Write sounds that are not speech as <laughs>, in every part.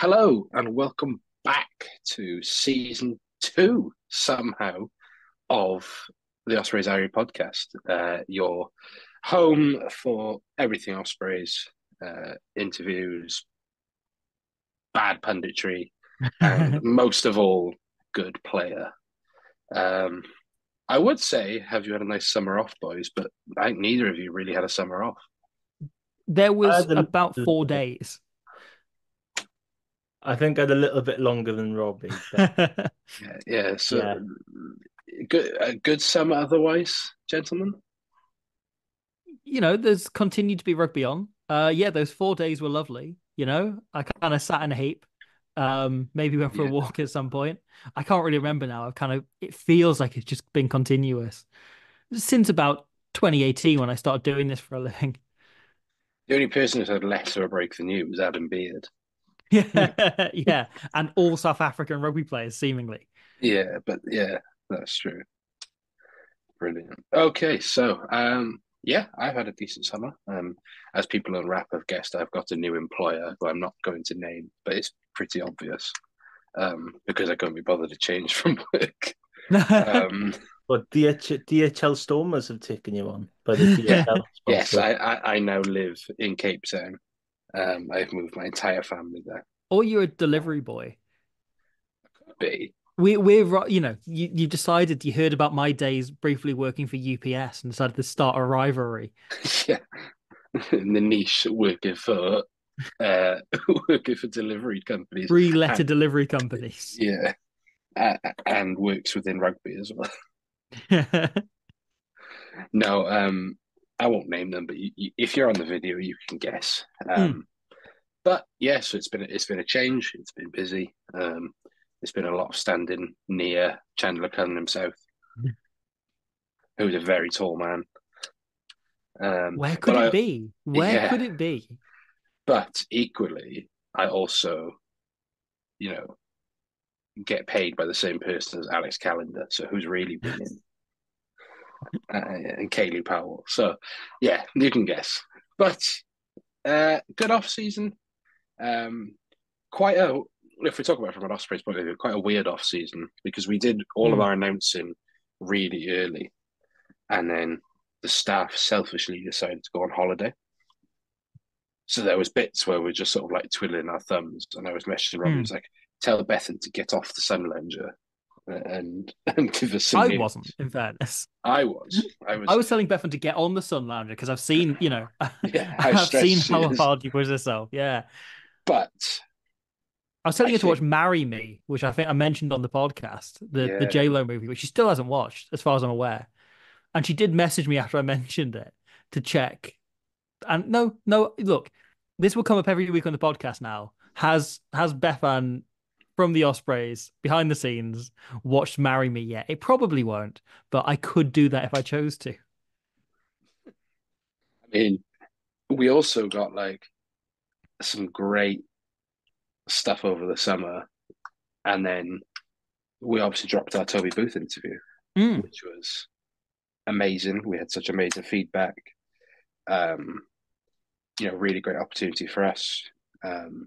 Hello and welcome back to season two somehow of the Ospreys Eyrie podcast. Uh, your home for everything Ospreys, uh, interviews, bad punditry, and <laughs> most of all, good player. Um, I would say, have you had a nice summer off, boys? But I think neither of you really had a summer off. There was about four days. I think I had a little bit longer than Robbie. <laughs> But Yeah, yeah. So Yeah. good, a good summer otherwise, gentlemen. you know, there's continued to be rugby on. Uh, yeah, those four days were lovely. You know, I kind of sat in a heap. Um, maybe went for Yeah. a walk at some point. I can't really remember now. I've kind of it feels like it's just been continuous since about 2018 when I started doing this for a living. The only person who's had less of a break than you was Adam Beard. <laughs> Yeah, yeah, and all South African rugby players seemingly. Yeah, but yeah, that's true. Brilliant. Okay, so um, yeah, I've had a decent summer. Um, as people on WRRAP have guessed, I've got a new employer who I'm not going to name, but it's pretty obvious um, because I couldn't be bothered to change <laughs> from work. Um, <laughs> but DH, DHL Stormers have taken you on by the Yeah. DHL. yes. I, I, I now live in Cape Town. Um, I've moved my entire family there. or you're a delivery boy. B. We we're you know you you decided you heard about my days briefly working for UPS and decided to start a rivalry. <laughs> yeah, in the niche working for uh, <laughs> working for delivery companies. Three letter delivery companies. <laughs> Yeah, uh, and works within rugby as well. No, um, I won't name them, but you, you, if you're on the video, you can guess. Um, But yeah, so it's been it's been a change. It's been busy. Um, it's been a lot of standing near Chandler Cullen himself, Mhm. <laughs> who's a very tall man. Um, Where could it I- be? Where yeah. could it be? But equally, I also, you know, get paid by the same person as Alex Callender, so who's really winning? Uh, and Kayleigh Powell. So, yeah, you can guess. But uh, good off season. Um, quite a if we talk about it from an Ospreys point of view, quite a weird off season because we did all of Mm. our announcing really early, and then the staff selfishly decided to go on holiday. So there was bits where we're just sort of like twiddling our thumbs, and I was messaging Robbie, Mm. was like, "Tell Bethan to get off the sun lounger." And <laughs> and give us some. I news." wasn't, in fairness. I was. I was. I was telling Bethan to get on the sun lounger because I've seen, you know, <laughs> Yeah, I've seen how she how is. hard you push yourself. Yeah. But I was telling I her to watch Marry Me, which I think I mentioned on the podcast, the, the J Lo movie, which she still hasn't watched, as far as I'm aware. And she did message me after I <laughs> mentioned it to check. And no, no, look, this will come up every week on the podcast now. Has has Bethan from the Ospreys behind the scenes watched Marry Me yet? It probably won't, but I could do that if I chose to. I mean, we also got like some great stuff over the summer, and then we obviously dropped our Toby Booth interview, Mm. which was amazing. We had such amazing feedback. Um, you know, really great opportunity for us. Um,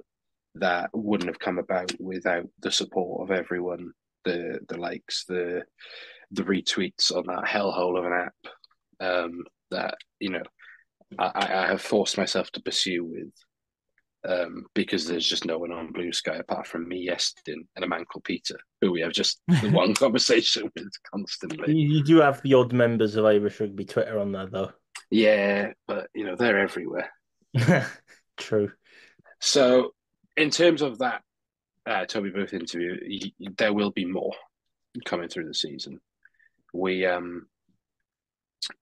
that wouldn't have come about without the support of everyone, the the likes, the the retweets on that hellhole of an app. Um, that you know, I, I have forced myself to pursue with. Um, because there's just no one on Blue Sky apart from me, Iestyn, and a man called Peter, who we have just the <laughs> one conversation with constantly. You, you do have the odd members of Irish Rugby Twitter on there, though. Yeah, but you know they're everywhere. <laughs> True. So, in terms of that uh, Toby Booth interview, y- there will be more coming through the season. We, um,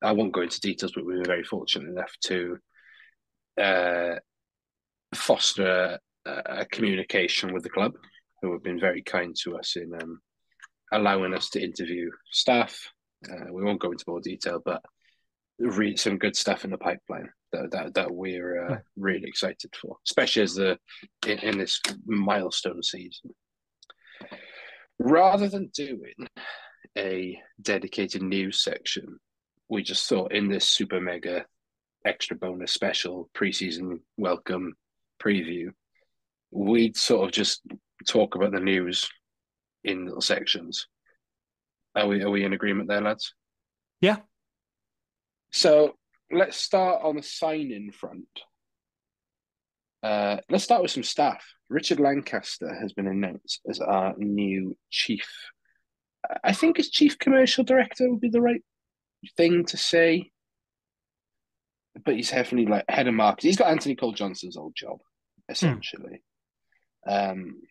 I won't go into details, but we were very fortunate enough to uh, foster a, a communication with the club, who have been very kind to us in um, allowing us to interview staff. Uh, we won't go into more detail, but read some good stuff in the pipeline that that, that we're uh, really excited for, especially as the in, in this milestone season. Rather than doing a dedicated news section, we just thought in this super mega extra bonus special preseason welcome preview, we'd sort of just talk about the news in little sections. Are we are we in agreement there, lads? Yeah. So let's start on the sign-in front. Uh, let's start with some staff. Richard Lancaster has been announced as our new chief. I think his chief commercial director would be the right thing to say. But he's definitely like head of marketing. He's got Anthony Cole Johnson's old job, essentially. Um,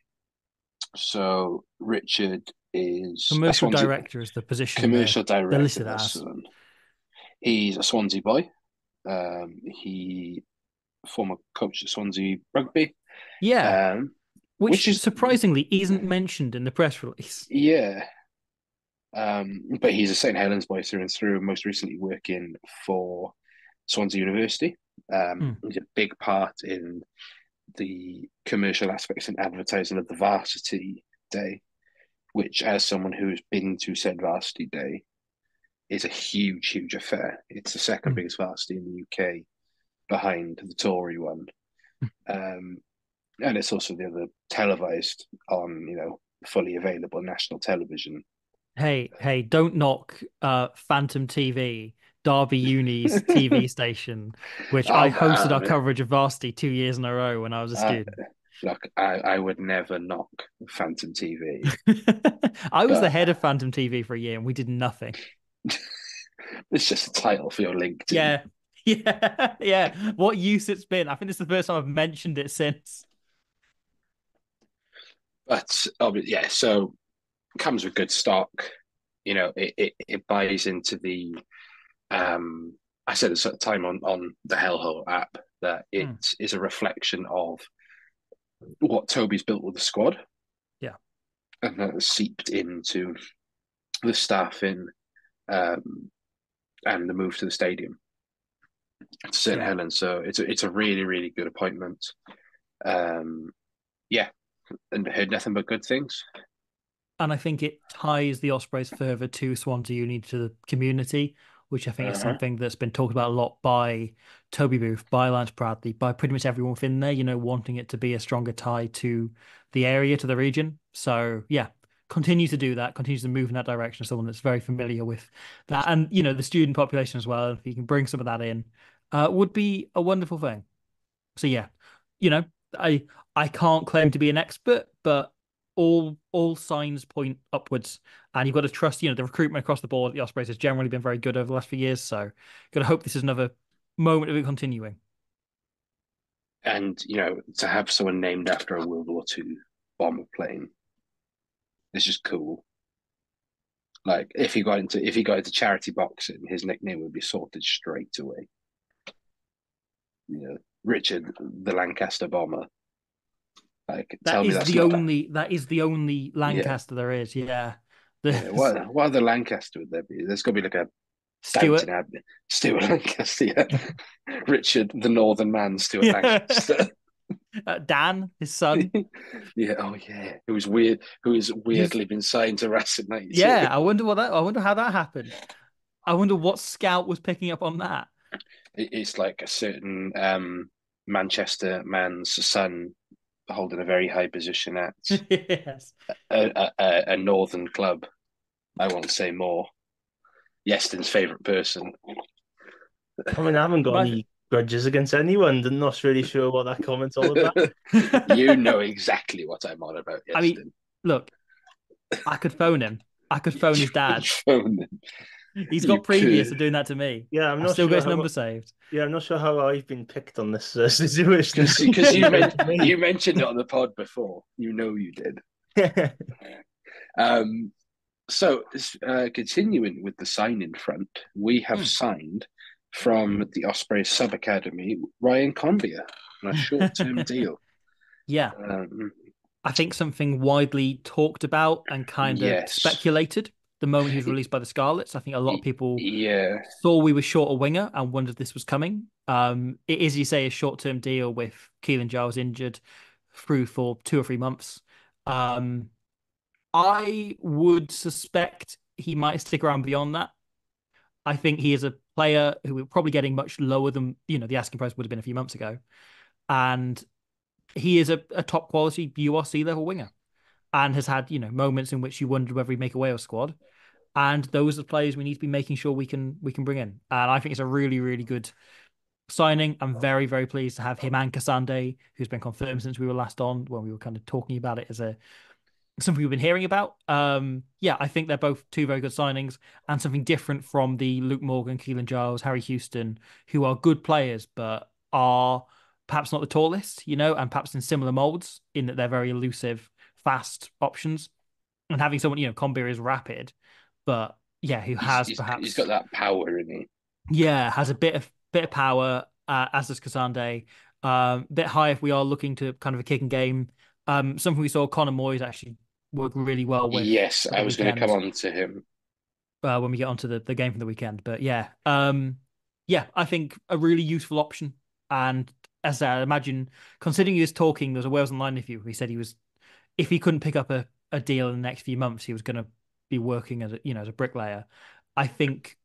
so Richard is Commercial director is the position. commercial director. listed as. Sunderland. He's a Swansea boy. Um, he former coach at Swansea Rugby. Yeah, Um, which, which is- surprisingly isn't mentioned in the press release. yeah. Um, but he's a St Helens boy through and through. Most recently working for Swansea University. Um, He's a big part in the commercial aspects and advertising of the Varsity Day, which, as someone who's been to said Varsity Day, is a huge, huge affair. It's the second Mm. biggest varsity in the UK, behind the Tory one, um, and it's also the other televised on you know fully available national television. Hey, hey, don't knock uh, Phantom TV, Derby <laughs> Uni's TV station, which Oh, I hosted our coverage of Varsity two years in a row when I was a Uh, student. Look, I, I would never knock Phantom TV. <laughs> I was the head of Phantom TV for a year and we did nothing. <laughs> it's just a title for your LinkedIn. Yeah. <laughs> Yeah. Yeah. What use it's been. I think this is the first time I've mentioned it since. But oh, yeah, so comes with good stock. You know, it, it, it buys into the um I said this at the time on, on the Hellhole app that it Hmm. is a reflection of what Toby's built with the squad. Yeah. And that has seeped into the staffing um and the move to the stadium to St Yeah. Helens. So it's a it's a really, really good appointment. Um yeah. And heard nothing but good things. And I think it ties the Ospreys further to Swansea Uni to the community, which I think is Uh-huh. something that's been talked about a lot by Toby Booth, by Lance Bradley, by pretty much everyone within there, you know, wanting it to be a stronger tie to the area, to the region. So yeah, continue to do that, continue to move in that direction. Someone that's very familiar with that. And, you know, the student population as well. If you can bring some of that in, uh, would be a wonderful thing. So yeah, you know, I I can't claim to be an expert, but all all signs point upwards, and you've got to trust. You know, the recruitment across the board at the Ospreys has generally been very good over the last few years. So, got to hope this is another moment of it continuing. And you know, to have someone named after a World War II bomber plane is just cool. Like if he got into if he got into charity boxing, his nickname would be sorted straight away. You know, Richard the Lancaster bomber. Like That tell me is that's the only that is the only Lancaster there is. Yeah, <laughs> yeah, what what other Lancaster would there be? There's got to be like a Stuart. Stuart <laughs> Lancaster, yeah. Richard, the Northern Man, Stuart <laughs> Yeah. Lancaster. <laughs> Uh, Dan, his son. <laughs> yeah, oh yeah. Who was weird who has weirdly been saying to Racing Knights. Yeah, <laughs> I wonder what that. I wonder how that happened. I wonder what scout was picking up on that. It's like a certain um Manchester man's son holding a very high position at yes. a, a, a, a northern club. I won't say more. Iestyn's favourite person. I mean, I haven't got But- any grudges against anyone. I'm not really sure what that comment's all about. <laughs> you know exactly what I'm on about, Iestyn. I mean, Look, I could phone him. I could phone his dad. Phone him. He's You got previous could. of doing that to me. Yeah, I'm I've not still sure got his how, number saved. Yeah, I'm not sure how I've been picked on this uh, <laughs> situation. Because you, <laughs> men- you mentioned it on the pod before. You know you did. Um, so, uh, continuing with the sign in front, we have Hmm. signed from the Ospreys sub academy Ryan Conbeer on a <laughs> short term deal. Yeah, Um, I think something widely talked about and kind of Yes. speculated the moment he was released by the Scarlets. I think a lot of people yeah, saw we were short a winger and wondered this was coming. Um, it is, you say, a short term deal with Keelan Giles injured through for two or three months. Um, I would suspect he might stick around beyond that. I think he is a player who we're probably getting much lower than you know the asking price would have been a few months ago, and he is a, a top quality URC level winger and has had, you know, moments in which you wondered whether he'd make a Wales squad. And those are the players we need to be making sure we can we can bring in. And I think it's a really, really good signing. I'm very, very pleased to have him and Kasende, who's been confirmed since we were last on when we were kind of talking about it as a something we've been hearing about. Um, yeah, I think they're both two very good signings and something different from the Luke Morgan, Keelan Giles, Harry Houston, who are good players but are perhaps not the tallest, you know, and perhaps in similar molds in that they're very elusive, fast options. And having someone, you know, Conbeer is rapid, but yeah, who has he's, perhaps he's got that power in him. yeah, has a bit of bit of power, uh, as does Kasende. Um, bit high if we are looking to kind of a kicking game. Um, something we saw Connor Moyes actually work really well with. Yes, I was going to come on to him. uh, when we get onto the, the game from the weekend. But yeah, um, yeah, I think a really useful option. And as I imagine, considering he was talking, there was a Wales Online interview. He said he was, if he couldn't pick up a, a deal in the next few months, he was going to be working as a you know as a bricklayer. I think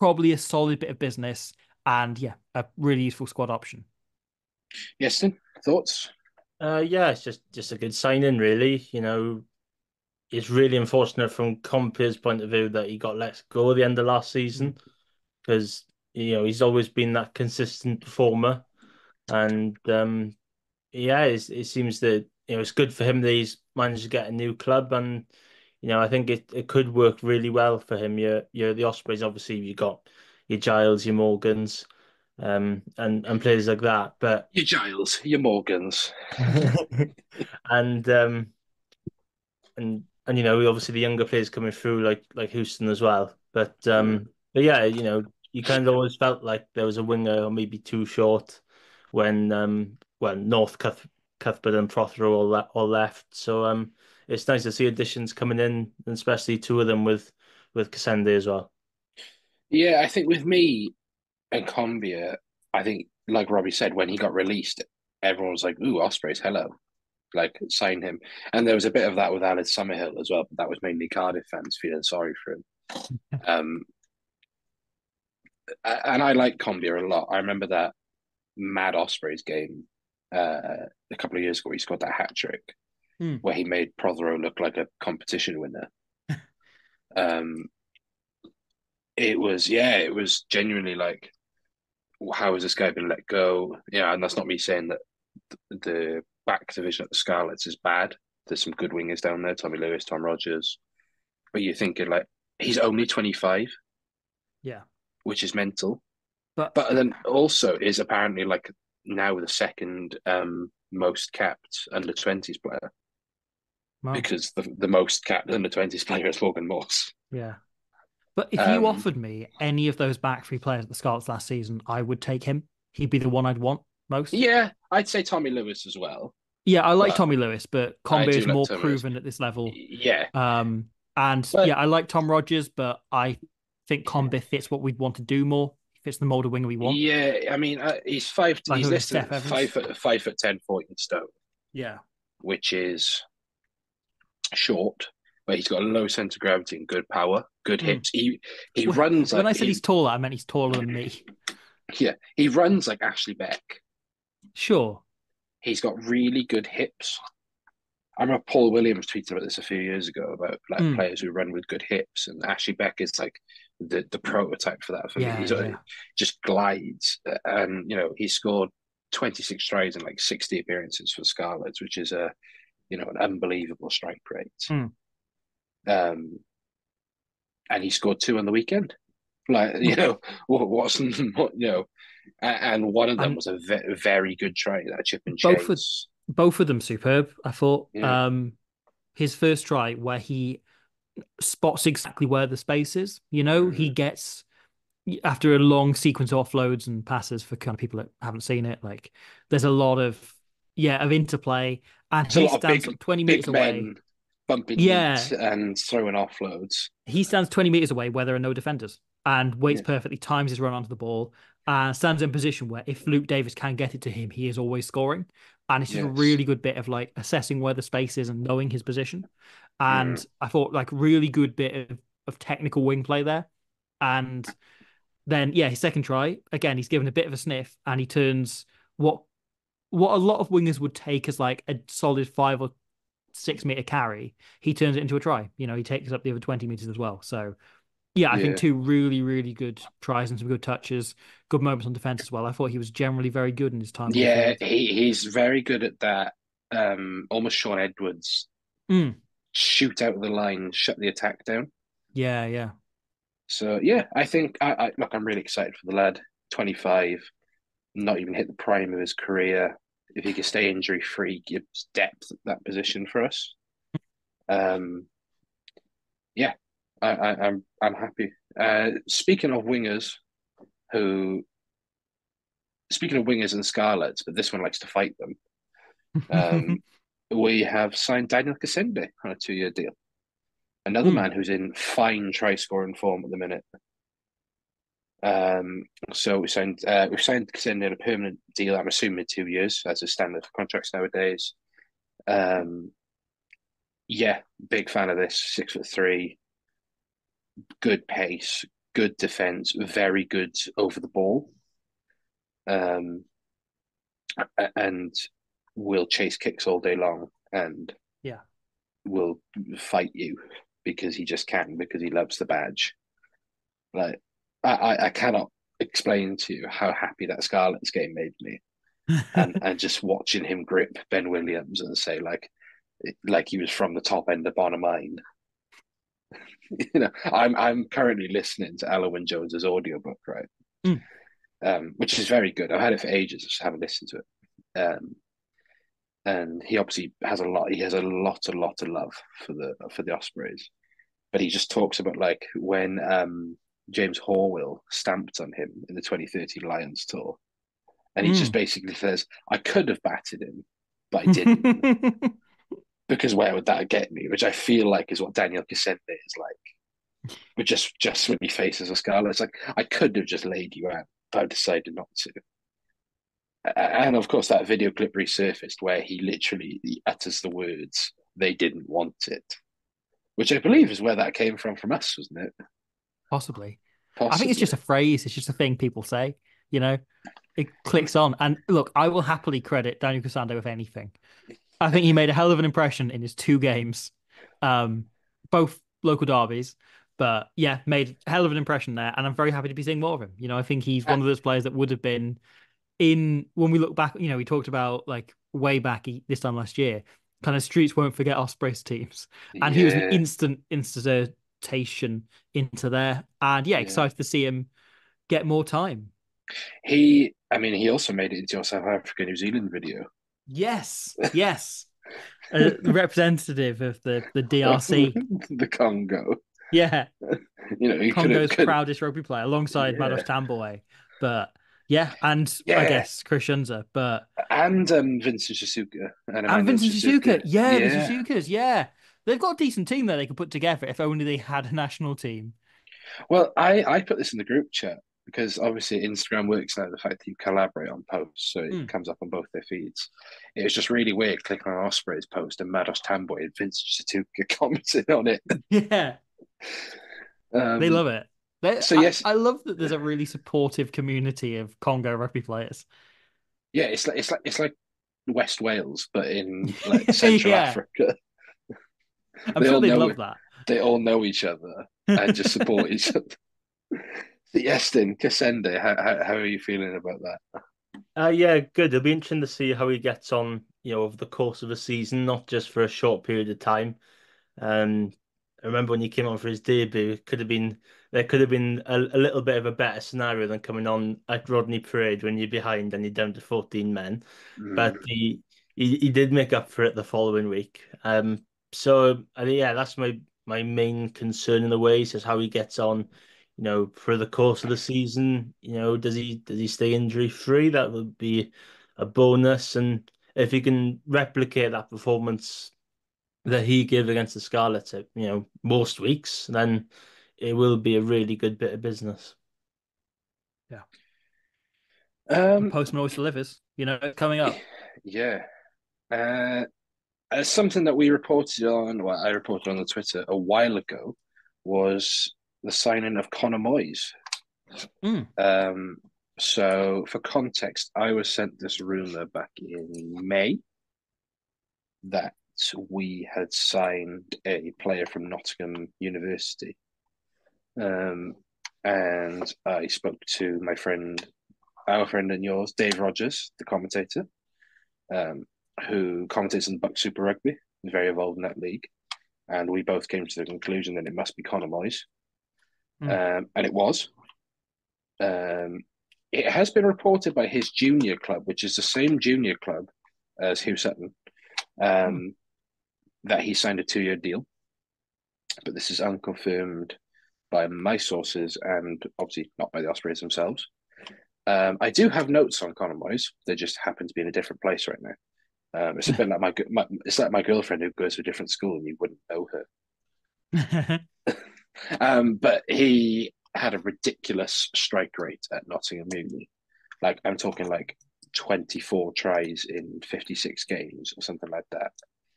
probably a solid bit of business and yeah, a really useful squad option. Iestyn, thoughts? Uh, yeah, it's just just a good signing, really. You know, it's really unfortunate from Conbeer's point of view that he got let go at the end of last season because you know he's always been that consistent performer, and um, yeah, it's, it seems that you know it's good for him that he's managed to get a new club, and you know I think it, it could work really well for him. You're you're the Ospreys, obviously you got your Giles, your Morgans, um, and and players like that, but Your Giles, your Morgans. <laughs> <laughs> and um and and you know obviously the younger players coming through like like Houston as well. But um but yeah you know you kind of always felt like there was a winger or maybe too short when um when North Cuth Cuthbert and Protheroe all le- all left. So um it's nice to see additions coming in and especially two of them with with Kasende as well. Yeah, I think with me and Conbeer, I think, like Robbie said, when he got released, everyone was like, ooh, Ospreys, hello. Like, sign him. And there was a bit of that with Alan Summerhill as well, but that was mainly Cardiff fans feeling sorry for him. <laughs> um, and I like Conbeer a lot. I remember that Mad Ospreys game uh, a couple of years ago. He scored that hat trick Hmm. where he made Protheroe look like a competition winner. <laughs> um, it was yeah, it was genuinely like, how has this guy been let go? Yeah, and that's not me saying that the back division at the Scarlets is bad. There's some good wingers down there, Tomi Lewis, Tom Rogers, but you're thinking like he's only 25, Yeah. which is mental. But, But then also is apparently like now the second um, most capped under 20s player Wow. because the, the most capped under 20s player is Morgan Morse. Yeah. But if Um, you offered me any of those back three players at the Scarlets last season, I would take him. He'd be the one I'd want most. Yeah, I'd say Tommy Lewis as well. Yeah, I like Tommy Lewis, but Combe is like more Tommy Lewis. proven at this level. Yeah, Um, and But- yeah, I like Tom Rogers, but I think Combe fits what we'd want to do more. He fits the mold of winger we want. yeah. I mean, uh, he's five. Like he's listed Steph at Evans? five foot five foot ten, 14 stone, Yeah. which is short, but he's got a low center of gravity and good power, good Mm. hips. He he When- runs When like I said he- he's taller, I meant he's taller than me. <laughs> yeah, he runs like Ashley Beck. Sure. He's got really good hips. I remember Paul Williams tweeted about this a few years ago about like Mm. players who run with good hips, and Ashley Beck is like the the prototype for that for Yeah, me. He's yeah. just glides, uh, and you know he scored twenty six tries in like sixty appearances for Scarlets, which is a you know an unbelievable strike rate. Mm. Um, and he scored two on the weekend. Like <laughs> you know what what's what <laughs> you know, and one of them And- was a ve- very good try that chip and Both of- both of them superb. I thought. Yeah. Um, his first try where he spots exactly where the space is. You know, he Mm-hmm. gets after a long sequence of offloads and passes for kind of people that haven't seen it. Like, there's a lot of yeah of interplay, and It's he stands big- twenty meters away. bumping Yeah. and throwing offloads. He stands twenty meters away where there are no defenders, and waits Yeah. perfectly, times his run onto the ball, and stands in position where if Luke Davis can get it to him, he is always scoring. And it's just a really good bit of like assessing where the space is and knowing his position. And Mm. I thought like really good bit of, of technical wing play there. And then yeah, his second try, again, he's given a bit of a sniff and he turns what what a lot of wingers would take as like a solid five or six meter carry, he turns it into a try. You know, he takes up the other 20 meters as well. So, yeah, I Yeah. think two really, really good tries and some good touches, good moments on defense as well. I thought he was generally very good in his time. Yeah, he, he's very good at that. Um, almost Shaun Edwards Mm. shoot out of the line, shut the attack down. Yeah, yeah. So yeah, I think I, I look. I'm really excited for the lad. 25, not even hit the prime of his career. If he can stay injury free, gives depth at that position for us. Um, yeah, I, I, I'm I'm happy. Uh, speaking of wingers, who speaking of wingers and Scarlets, but this one likes to fight them. Um, <laughs> we have signed Daniel Kasende on a two-year deal. Another Hmm. man who's in fine try-scoring form at the minute. Um, so we signed uh, we signed Kasende on a permanent deal. I'm assuming two years as a standard for contracts nowadays. Um, yeah, big fan of this. Six foot three, good pace, good defense, very good over the ball. Um, and will chase kicks all day long and Yeah. will fight you because he just can because he loves the badge. Like I, I, I cannot explain to you how happy that Scarlet's game made me, <laughs> and and just watching him grip Ben Williams and say like like he was from the top end of Bonymaen. <laughs> you know, I'm I'm currently listening to Alan Jones's audiobook, right? Mm. Um, which is very good. I've had it for ages, I just haven't listened to it. Um, and he obviously has a lot. He has a lot, a lot of love for the for the Ospreys, but he just talks about like when um, James Horwill stamped on him in the 2013 Lions tour, and he Mm. just basically says, "I could have batted him, but I <laughs> didn't <laughs> because where would that get me?" Which I feel like is what Daniel Kasende is like. But just just when he faces a Scarlet, it's like I could have just laid you out, but I decided not to. And of course, that video clip resurfaced where he literally he utters the words, "They didn't want it," which I believe is where that came from from us, wasn't it? Possibly. Possibly. I think it's just a phrase. It's just a thing people say. You know, it clicks on. And look, I will happily credit Daniel Kasende with anything. I think he made a hell of an impression in his two games, um, both local derbies. But yeah, made a hell of an impression there, and I'm very happy to be seeing more of him. You know, I think he's one of those players that would have been in when we look back. You know, we talked about like way back this time last year. Kind of streets won't forget Ospreys teams <laughs> and he was an instant insertion into there. And yeah, Yeah. excited to see him get more time. He, I mean, he also made it into your South Africa New Zealand video. Yes, <laughs> yes. A representative of the the DRC. <laughs> the Congo. Yeah, <laughs> You know, could Congo's have. proudest rugby player alongside Yeah. Madosh. But yeah, and I guess Chris Tshiunza. But And um, Vincent Tshituka. And, and Vincent Tshituka. Yeah, Yeah. Tshitukas. Yeah. They've got a decent team there they could put together if only they had a national team. Well, I, I put this in the group chat because obviously Instagram works now the fact that you collaborate on posts, so it Hmm. comes up on both their feeds. It was just really weird clicking on Osprey's post and Madosh Tambwe and Vincent Tshituka <laughs> commented on it. <laughs> Yeah. Um, They love it. They, so yes- I, love that there's a really supportive community of Congo rugby players. Yeah, it's like it's like it's like West Wales, but in <laughs> like Central Africa. I'm They sure all they know love it. that. They all know each other and just support each other. So yes, then how, how how are you feeling about that? Uh, yeah, good. It'll be interesting to see how he gets on, you know, over the course of a season, not just for a short period of time. Um, I remember when he came on for his debut, it could have been there could have been a, a little bit of a better scenario than coming on at Rodney Parade when you're behind and you're down to 14 men. But he, he he did make up for it the following week. Um, so I think yeah, that's my my main concern in the way, is how he gets on you know, for the course of the season, you know, does he does he stay injury free? That would be a bonus, and if he can replicate that performance that he gave against the Scarlets, you know, most weeks, then it will be a really good bit of business. Yeah. Um, Postman always delivers. You know, coming up. Yeah. Uh, uh, something that we reported on, well, I reported on the Twitter a while ago, was the signing of Connor Moyes. Mm. Um, So, for context, I was sent this rumor back in May that we had signed a player from Nottingham University. Um, and I spoke to my friend, our friend and yours, Dave Rogers, the commentator, um, who commentates in BUCS Super Rugby. Very involved in that league. And we both came to the conclusion that it must be Connor Moyes. Mm. Um, and it was. Um, it has been reported by his junior club, which is the same junior club as Huw Sutton, um, that he signed a two year deal. But this is unconfirmed by my sources and obviously not by the Ospreys themselves. Um, I do have notes on Connor Moyes. They just happen to be in a different place right now. Um, it's a bit like my, my it's like my girlfriend who goes to a different school and you wouldn't know her. <laughs> Um, but he had a ridiculous strike rate at Nottingham Uni. Like I'm talking like 24 tries in 56 games or something like that.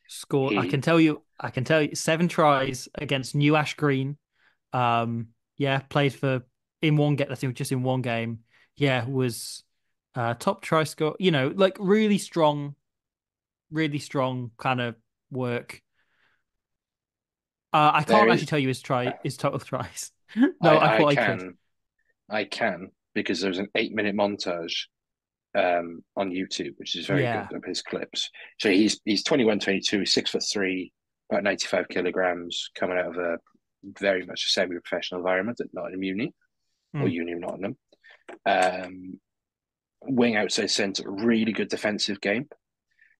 Score. I can tell you. I can tell you seven tries against New Ash Green. Um, yeah, played for in one get. I think just in one game. Yeah, was uh, top try score. You know, like really strong, really strong kind of work. Uh, I can't actually tell you his try his total tries. <laughs> no, I, thought I, can. could. I can because there's an eight minute montage um, on YouTube, which is very Yeah. good of his clips. So he's he's 21, 22, he's six foot three, about 95 kilograms, coming out of a very much a semi professional environment at Nottingham Uni or Mm. Uni of Nottingham. Um, wing outside centre, really good defensive game.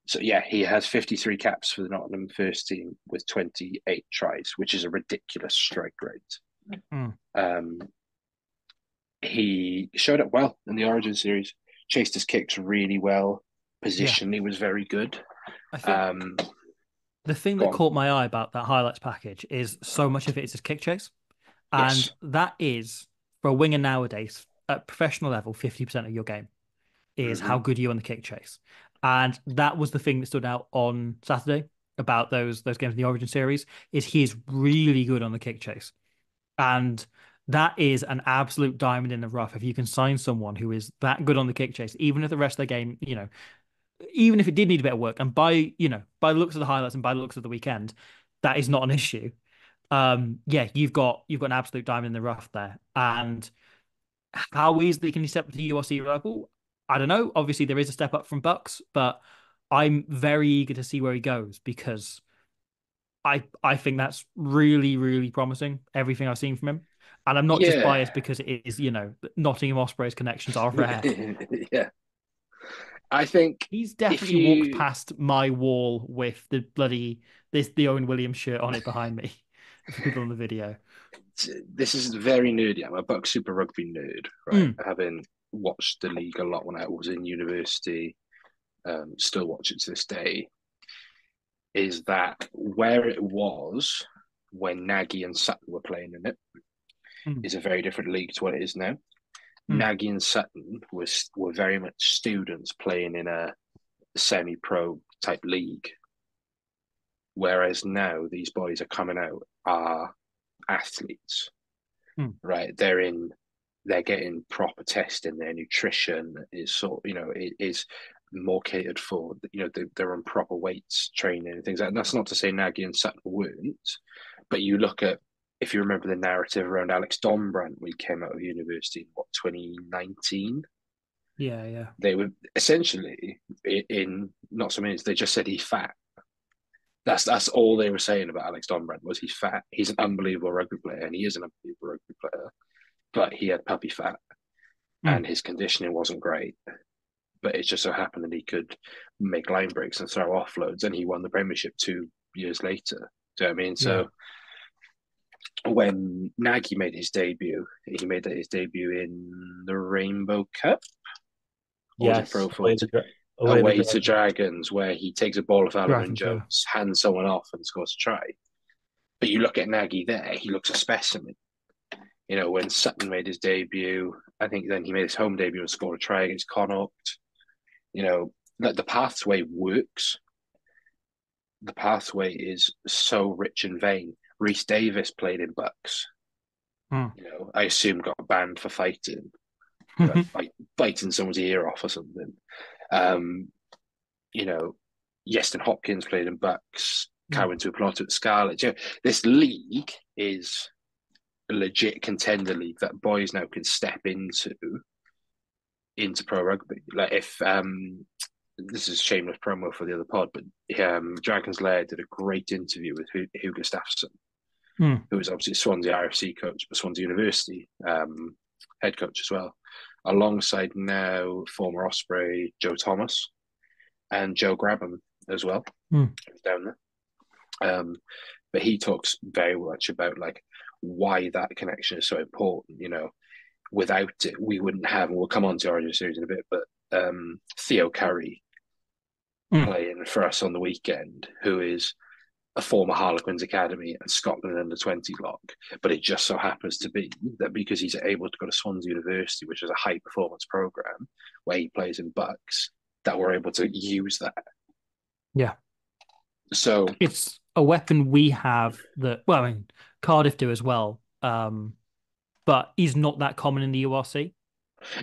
So yeah, he has 53 caps for the Nottingham first team with 28 tries, which is a ridiculous strike rate. Mm. Um, he showed up well in the Origin series, chased his kicks really well. Positionally was very good. Um, The thing that on. caught my eye about that highlights package is so much of it is his kick chase. And Yes. that is, for a winger nowadays, at professional level, 50% of your game is Mm-hmm. how good you are on the kick chase. And that was the thing that stood out on Saturday about those those games in the Origin series is he is really good on the kick chase. And that is an absolute diamond in the rough. If you can sign someone who is that good on the kick chase, even if the rest of the game, you know, even if it did need a bit of work, and by you know, by the looks of the highlights and by the looks of the weekend, that is not an <laughs> issue. Um, yeah, you've got you've got an absolute diamond in the rough there. And how easily can he step to the URC level? I don't know. Obviously, there is a step up from BUCS, but I'm very eager to see where he goes because I I think that's really really promising. Everything I've seen from him, and I'm not just biased because it is you know Nottingham Ospreys connections are rare. <laughs> yeah. I think He's definitely you- walked past my wall with the bloody this the Owen Williams shirt on it behind me. <laughs> People on the video. this is very nerdy. I'm a BUCS Super Rugby nerd, right? Hmm. Having watched the league a lot when I was in university, um, still watch it to this day. Is that where it was when Nagy and Sutton were playing in it? Mm. Is a very different league to what it is now. Mm. Nagy and Sutton was were very much students playing in a semi-pro type league, whereas now these boys are coming out are athletes, Hmm. right? They're in, they're getting proper testing. Their nutrition is sort, you know, it is more catered for. You know, they, they're on proper weights training and things like. that. That's not to say Nagy and Sutton weren't, but you look at if you remember the narrative around Alex Dombrandt when he came out of university in what 2019 Yeah, yeah. they were essentially in not so many. They just said he's fat. That's that's all they were saying about Alex Dombrandt was he's fat. He's an unbelievable rugby player, and he is an unbelievable rugby player, but he had puppy fat, Mm. and his conditioning wasn't great. But it just so happened that he could make line breaks and throw offloads, and he won the Premiership two years later. Do you know what I mean? So when Nagy made his debut, he made his debut in the Rainbow Cup. Or was it Yes, Pro away to, away away to Dragons, where he takes a ball off Alan yeah. Jones, hands someone off, and scores a try. But you look at Nagy there; he looks a specimen. You know, when Sutton made his debut, I think then he made his home debut and scored a try against Connacht. You know, that the pathway works. The pathway is so rich and vain. Reese Davis played in BUCS. Hmm. You know, I assume got banned for fighting. <laughs> Fight, biting someone's ear off or something. Um, you know, Iestyn Hopkins played in BUCS, Mm. Cowan to plot at Scarlet. You know, this league is a legit contender league that boys now can step into into pro rugby. Like if um this is shameless promo for the other pod, but um Dragons Lair did a great interview with Hugo Staffson, Hmm. who was obviously Swansea RFC coach, but Swansea University um head coach as well, alongside now former Osprey Joe Thomas and Joe Grabham as well Hmm. down there. Um, but he talks very much about like why that connection is so important. You know, without it, we wouldn't have. And we'll come on to Origin series in a bit, but um, Theo Curry Hmm. playing for us on the weekend, who is a former Harlequins Academy and Scotland under 20 lock. But it just so happens to be that because he's able to go to Swansea University, which is a high performance program where he plays in BUCS, that we're able to use that. Yeah. So It's a weapon we have that, well, I mean, Cardiff do as well. Um, but is not that common in the URC.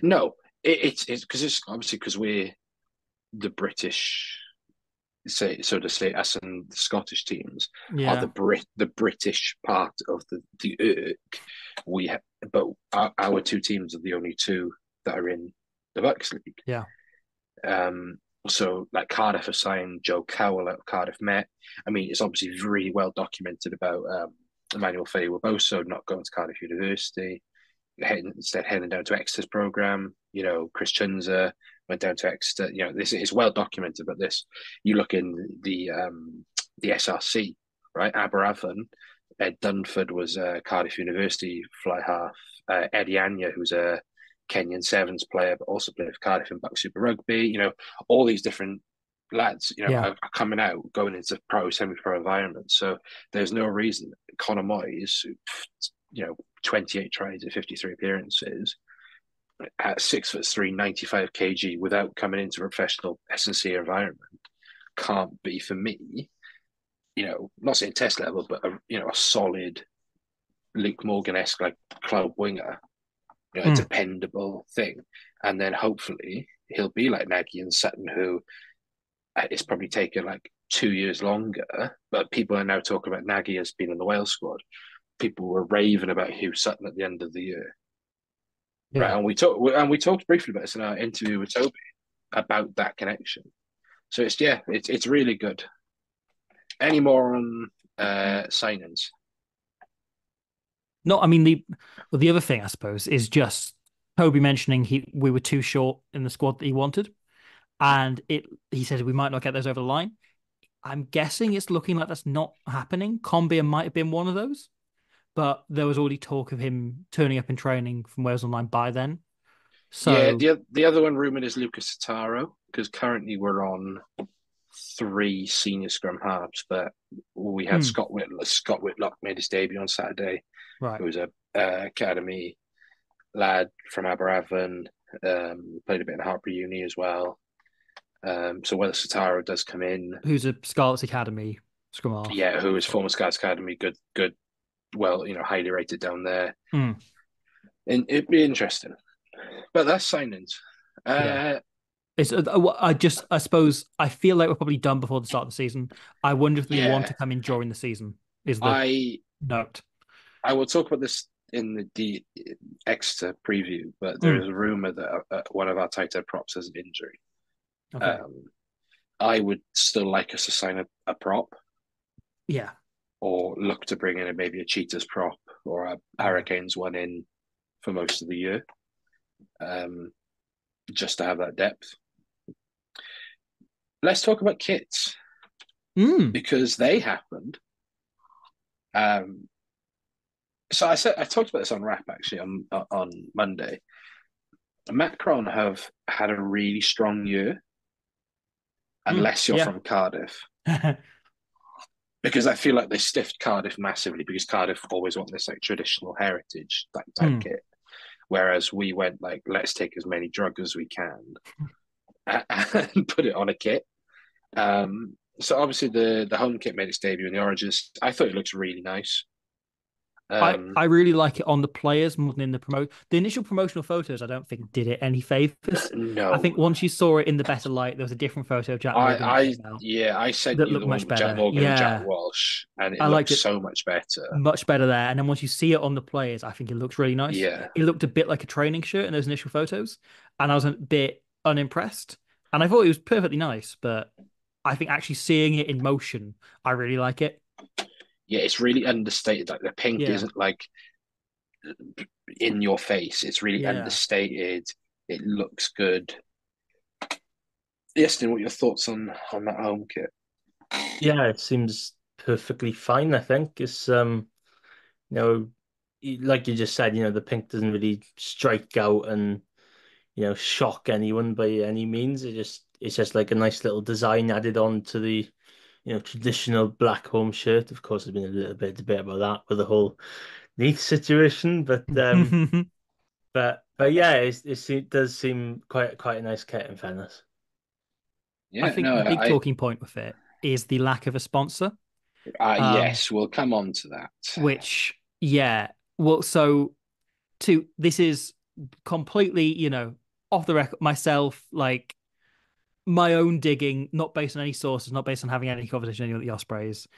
No, it, it's it's because it's obviously because we're the British, say so to say, us and the Scottish teams Yeah. are the Brit the British part of the the URC. We have, but our, our two teams are the only two that are in the BUCS League. Yeah. Um. So, like Cardiff have signed Joe Cowell at Cardiff Met. I mean, it's obviously really well documented about um, Immanuel Feyi-Waboso not going to Cardiff University heading, instead heading down to Exeter's program. You know, Chris Tshiunza went down to Exeter. You know, this is well documented. But this, you look in the um, the SRC, right? Aberavon, Ed Dunford was a Cardiff University fly half. Uh, Eddie Anya, who's a Kenyan Sevens player, but also played for Cardiff in BUCS Super Rugby. You know, all these different lads, you know, Yeah. are, are coming out, going into pro, semi-pro environments. So there's no reason Connor Moyes, you know, 28 tries at 53 appearances, at six foot three, 95 kg, without coming into a professional S&C environment, can't be for me. You know, not saying test level, but a, you know, a solid Luke Morgan esque like club winger, you know, a Hmm. dependable thing, and then hopefully he'll be like Nagy and Sutton, who uh, it's probably taken like two years longer, but people are now talking about Nagy as being in the Wales squad. People were raving about Huw Sutton at the end of the year, Yeah. right? And we talked and we talked briefly about this in our interview with Toby about that connection. So it's yeah, it's it's really good. Any more on uh, signings? No, I mean the well, the other thing I suppose is just Toby mentioning he we were too short in the squad that he wanted, and it he said we might not get those over the line. I'm guessing it's looking like that's not happening. Conbeer might have been one of those, but there was already talk of him turning up in training from Wales Online by then. So yeah, the the other one rumored is Lucas Sataro because currently we're on three senior scrum halves, but we had Hmm. Scott Whitlock. Scott Whitlock made his debut on Saturday. right, who was a uh, academy lad from Aberavon, um, played a bit in Hartpury Uni as well. Um, so whether Sataro does come in, who's a Scarlet's Academy scrum half? yeah, who is former Scouts Academy, good, good, well, you know, highly rated down there. Hmm. And it'd be interesting. But that's signings. Uh, Yeah. It's uh, I just I suppose I feel like we're probably done before the start of the season. I wonder if they Yeah. want to come in during the season. Is the I note? I will talk about this in the D Exeter preview, but there Hmm. is a rumor that uh, one of our tight end props has an injury. Okay. Um, I would still like us to sign a, a prop yeah, or look to bring in a, maybe a Cheetahs prop or a Hurricanes one in for most of the year, um, just to have that depth. Let's talk about kits mm. because they happened. Um, so I said I talked about this on WRRAP actually on on Monday. Macron have had a really strong year, unless you're yeah. from Cardiff. <laughs> because I feel like they stiffed Cardiff massively because Cardiff always want this like traditional heritage like type Hmm. kit, whereas we went like let's take as many drugs as we can <laughs> and put it on a kit. Um, so obviously the the home kit made its debut in the Origins. I thought it looked really nice. Um, I, I really like it on the players more than in the promote. The initial promotional photos, I don't think did it any favors. no, I think once you saw it in the better light, there was a different photo of Jack I, Morgan. I yeah, I said That looked much with Jack better. Morgan and Yeah. Jack Walsh, and it I liked looks it. so much better. much better there. And then once you see it on the players, I think it looks really nice. Yeah, It looked a bit like a training shirt in those initial photos, and I was a bit unimpressed. And I thought it was perfectly nice, but I think actually seeing it in motion, I really like it. yeah, it's really understated. Like the pink Yeah. isn't like in your face. It's really Yeah. understated. It looks good. Yes, what are your thoughts on on that home kit? Yeah, it seems perfectly fine. I think it's um, you know, like you just said, you know, the pink doesn't really strike out and you know shock anyone by any means. It just it's just like a nice little design added on to the you know traditional black home shirt. Of course, there's been a little bit of debate about that with the whole Neath situation, but um, <laughs> but but yeah, it's, it's, it does seem quite quite a nice kit in fairness. Yeah, I think no, the big I, talking point with it is the lack of a sponsor, uh, um, yes, we'll come on to that. which, yeah, well, so to this is completely, you know, off the record, myself, like my own digging, not based on any sources, not based on having any conversation with the Ospreys,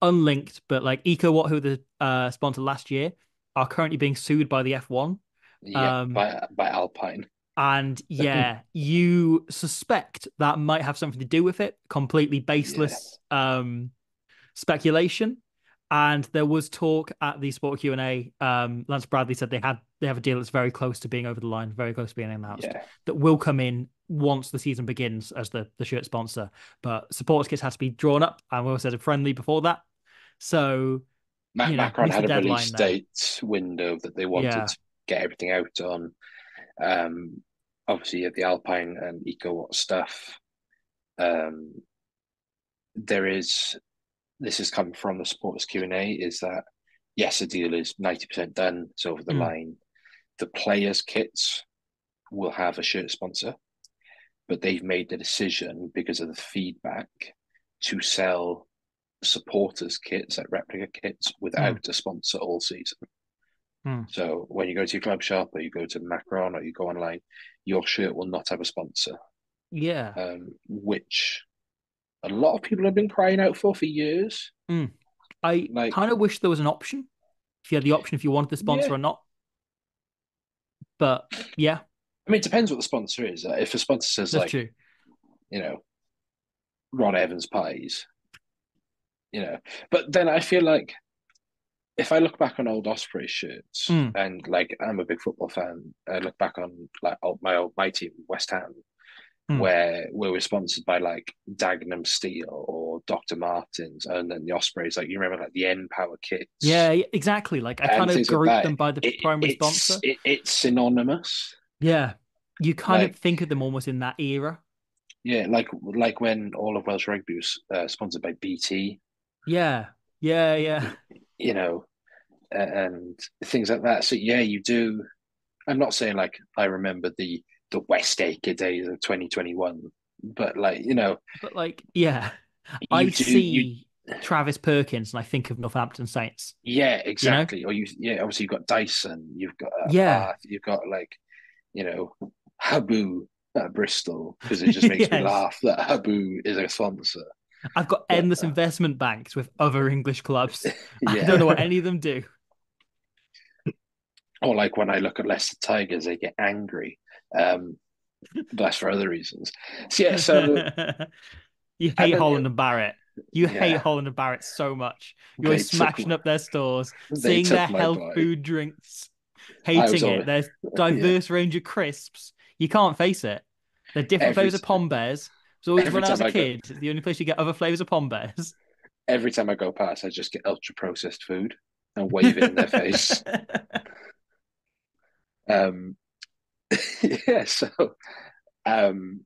unlinked, but like EcoWatt, who the uh, sponsor last year, are currently being sued by the F1. yeah, um, by by Alpine. And <laughs> yeah, you suspect that might have something to do with it. Completely baseless um, speculation. And there was talk at the Sport Q and A. Um, Lance Bradley said they had they have a deal that's very close to being over the line, very close to being announced. Yeah, That will come in once the season begins as the the shirt sponsor. But supporters kits has to be drawn up, and we also said a friendly before that. So Ma- you know, Macron had a release there. date window that they wanted Yeah. to get everything out on. Um, obviously, you the Alpine and EcoWatt stuff. Um, there is this has come from the supporters Q and A is that yes, the deal is ninety percent done, it's over the Mm. line. The players' kits will have a shirt sponsor, but they've made the decision because of the feedback to sell supporters kits like replica kits without a sponsor all season. Hmm. So when you go to your club shop or you go to Macron or you go online, your shirt will not have a sponsor, yeah, um, which a lot of people have been crying out for for years. I like- kind of wish there was an option. If you had the option, if you wanted the sponsor Yeah. or not. But yeah, I mean, it depends what the sponsor is. Uh, if a sponsor says that's like, true. you know, Ron Evans pies, you know, but then I feel like if I look back on old Osprey shirts Mm. and like I'm a big football fan, I look back on like old, my old my team West Ham, Mm. where we were sponsored by like Dagenham Steel or Dr. Martens, and then the Ospreys. Like you remember like the N Power kits. Yeah, exactly. Like I kind of things like group them by the It- primary sponsor. it- it's synonymous. Yeah, you kind Like- of think of them almost in that era. Yeah, like like when all of Welsh rugby was uh, sponsored by BT. Yeah, yeah, yeah. you know, and things like that. So yeah, you do. I'm not saying like I remember the the West Acre days of 2021, but like you know, But like, yeah, I do, see you, Travis Perkins and I think of Northampton Saints. yeah, exactly. Or you, yeah, obviously you've got Dyson, you've got uh, Yeah. Bath, you've got like, you know, Habu at Bristol because it just <laughs> makes me laugh that Habu is a sponsor. I've got Yeah. endless investment banks with other English clubs. <laughs> I don't know what any of them do. or like when I look at Leicester Tigers, they get angry. Um, but that's for other reasons. So yeah, so <laughs> you hate Holland and Barrett. You Yeah. hate Holland and Barrett so much. You're smashing my- up their stores, seeing their health food drinks, hating it. There's <laughs> diverse range of crisps. You can't face it. They're different Every flavors of Pom Bears. So always every when I was a I go- kid, it's the only place you get other flavors of Pom Bears. Every time I go past, I just get ultra processed food and wave it in their face. <laughs> Um, <laughs> yeah, so um,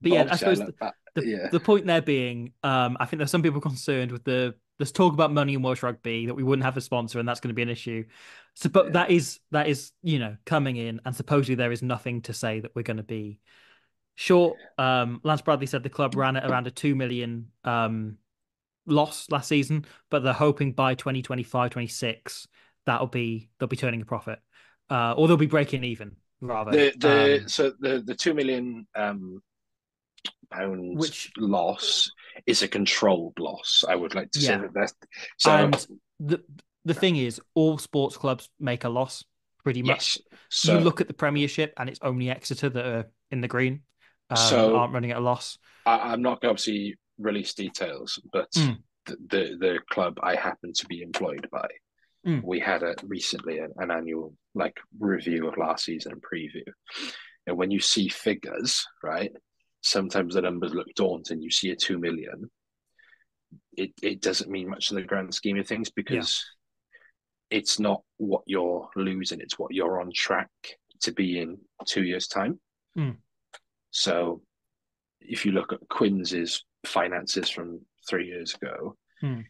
But yeah, I suppose back- the, yeah, the point there being, um, I think there's some people concerned with the there's talk about money in Welsh rugby that we wouldn't have a sponsor and that's going to be an issue. So, but Yeah. that is that is you know coming in and supposedly there is nothing to say that we're going to be short. Um, Lance Bradley said the club ran at around a two million um loss last season, but they're hoping by 2025, 26, that'll be they'll be turning a profit, uh, or they'll be breaking even rather. The the Um, so the the two million um pounds Which- loss is a controlled loss. I would like to say Yeah. that that's so and the the thing is, all sports clubs make a loss pretty much. yes. So you look at the Premiership, and it's only Exeter that are in the green, um, So- aren't running at a loss. I, I'm not going to obviously release details, but Mm. the, the the club I happen to be employed by, Mm. we had a recently an, an annual like review of last season and preview, and when you see figures, right, sometimes the numbers look daunting. You see a two million, it it doesn't mean much in the grand scheme of things because it's not what you're losing; it's what you're on track to be in two years' time. Mm. So if you look at Quins' finances from three years ago, Hmm.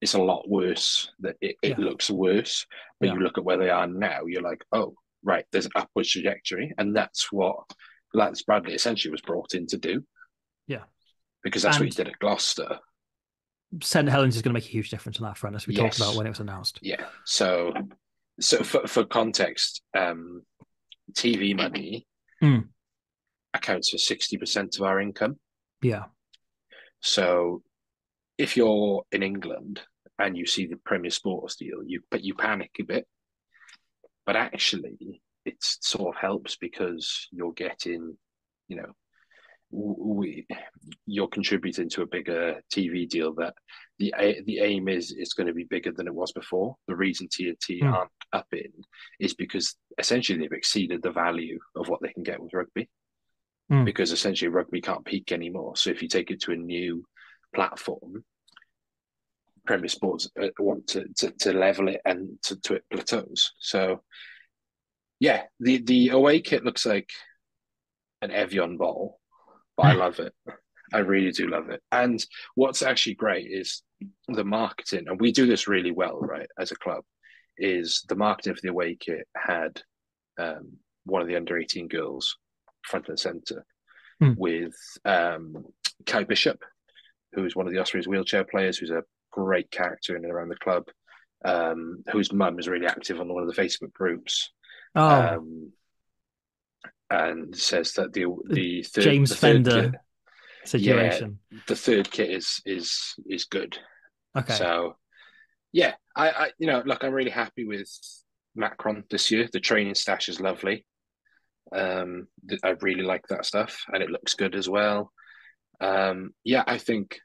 it's a lot worse. That it, it Yeah. looks worse. But Yeah. you look at where they are now, you're like, oh, right, there's an upward trajectory, and that's what Lance Bradley essentially was brought in to do. Yeah. because that's what he did at Gloucester. St Helens is going to make a huge difference on that front, as we talked about when it was announced. Yeah. So, so for for context, um, TV money Hmm. accounts for sixty percent of our income. Yeah, So if you're in England and you see the Premier Sports deal, you but you panic a bit. But actually, it sort of helps because you're getting, you know, we you're contributing to a bigger TV deal that the the aim is is going to be bigger than it was before. The reason TNT Hmm. aren't up in is because essentially they've exceeded the value of what they can get with rugby Hmm. because essentially rugby can't peak anymore. So if you take it to a new platform, Premier Sports uh, want to, to, to level it and to, to it plateaus. So yeah, the, the away kit looks like an Evian ball, but I <laughs> love it. I really do love it. And what's actually great is the marketing, and we do this really well, right, as a club, is the marketing for the away kit had um, one of the under 18 girls front and center Hmm. with um, Kai Bishop, who's one of the Ospreys' wheelchair players, who's a great character in and around the club, um, whose mum is really active on one of the Facebook groups. Oh, Um, and says that the the third, James the third Fender kit, situation. the third kit is is is good. Okay. So, yeah, I, I, you know, look, I'm really happy with Macron this year. The training stash is lovely. Um, I really like that stuff, and it looks good as well. Um, yeah, I think,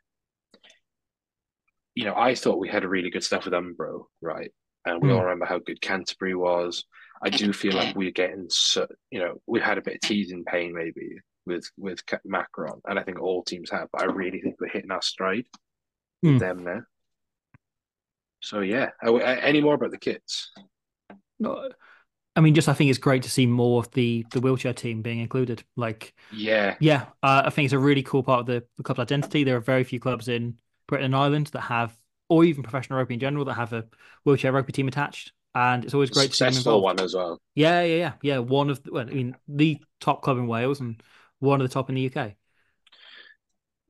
you know, I thought we had a really good stuff with Umbro, right? And we all Hmm. remember how good Canterbury was. I do feel like we're getting, so, you know, we've had a bit of teasing pain maybe with with Macron, and I think all teams have. But I really think we're hitting our stride with Hmm. them now. So yeah, any more about the kits? No, I mean, just I think it's great to see more of the the wheelchair team being included. Like, Yeah, yeah, uh, I think it's a really cool part of the, the club's identity. There are very few clubs in Britain and Ireland that have, or even professional rugby in general, that have a wheelchair rugby team attached. And it's always great to see them successful involved. one as well. Yeah, yeah, yeah, yeah. One of the, well, I mean, the top club in Wales and one of the top in the UK.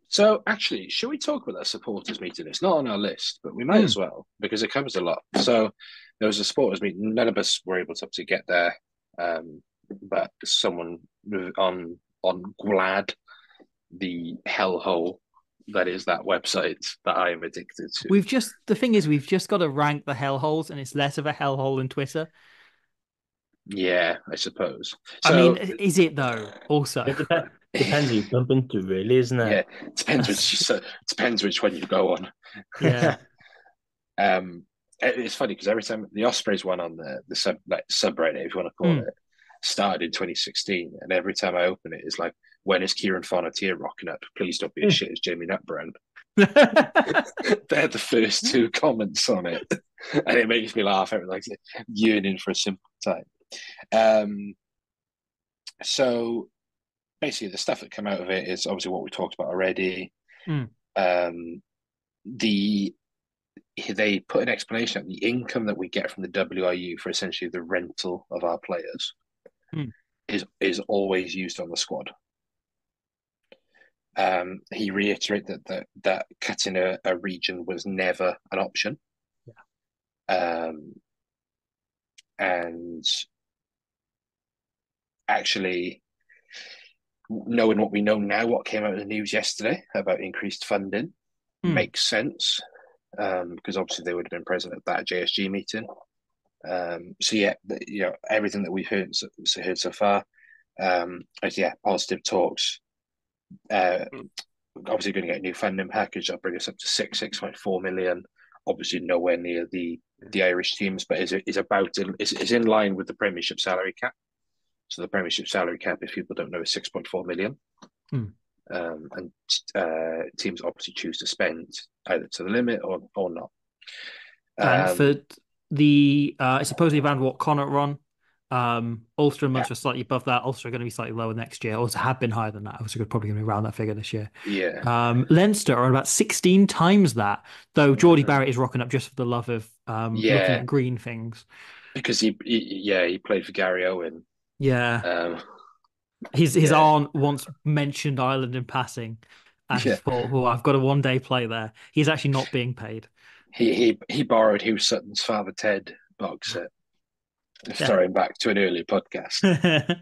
So actually, should we talk about that supporters meeting? It's not on our list, but we might Hmm. as well because it covers a lot. So there was a supporters meeting. None of us were able to, to get there, um, but someone on on Glad, the hellhole that is that website that I am addicted to. We've just the thing is we've just got to rank the hellholes, and it's less of a hellhole than Twitter. yeah, I suppose. I mean, is it though? Also, It dep- depends who you jump into, really, isn't it? it depends which so, depends which one you go on. yeah, <laughs> Um, it- it's funny because every time the Ospreys one on the the sub like subreddit, if you want to call Mm. it, started in 2016, and every time I open it, it's like, when is Kieran Fonotia rocking up? Please don't be as Mm. shit as Jamie Nutbrand. <laughs> <laughs> They're the first two comments on it, and it makes me laugh. Every like yearning for a simple time. Um, so basically, the stuff that come out of it is obviously what we talked about already. Mm. Um, the they put an explanation of the income that we get from the WRU for essentially the rental of our players Hmm. is is always used on the squad. Um, he reiterated that that, that cutting a, a region was never an option. Yeah. Um, and actually, knowing what we know now, what came out of the news yesterday about increased funding mm. makes sense um, because obviously they would have been present at that JSG meeting. Um, so yeah, you know everything that we've heard so, heard so far, um, is yeah positive talks. Uh, obviously going to get a new funding package that'll bring us up to six six point four million. Obviously nowhere near the the Irish teams, but is is about is is in line with the Premiership salary cap. So the Premiership salary cap, if people don't know, is six point four million. Hmm. Um, and uh, teams obviously choose to spend either to the limit or or not. Um, and for the uh, supposedly around what Connacht run, um, Ulster and Munster yeah. slightly above that. Ulster are going to be slightly lower next year. Ulster have been higher than that. Ulster are probably going to be around that figure this year. Yeah. Um, Leinster are about 16 times that, though Geordie mm-hmm. Barrett is rocking up just for the love of um, yeah. looking at green things. Because he, he, yeah, he played for Garryowen. Yeah. Um, his his yeah. aunt once mentioned Ireland in passing, and yeah. thought, "Oh, I've got a one day play there." He's actually not being paid. He he he borrowed Huw Sutton's father Ted box set. Throwing back to an earlier podcast.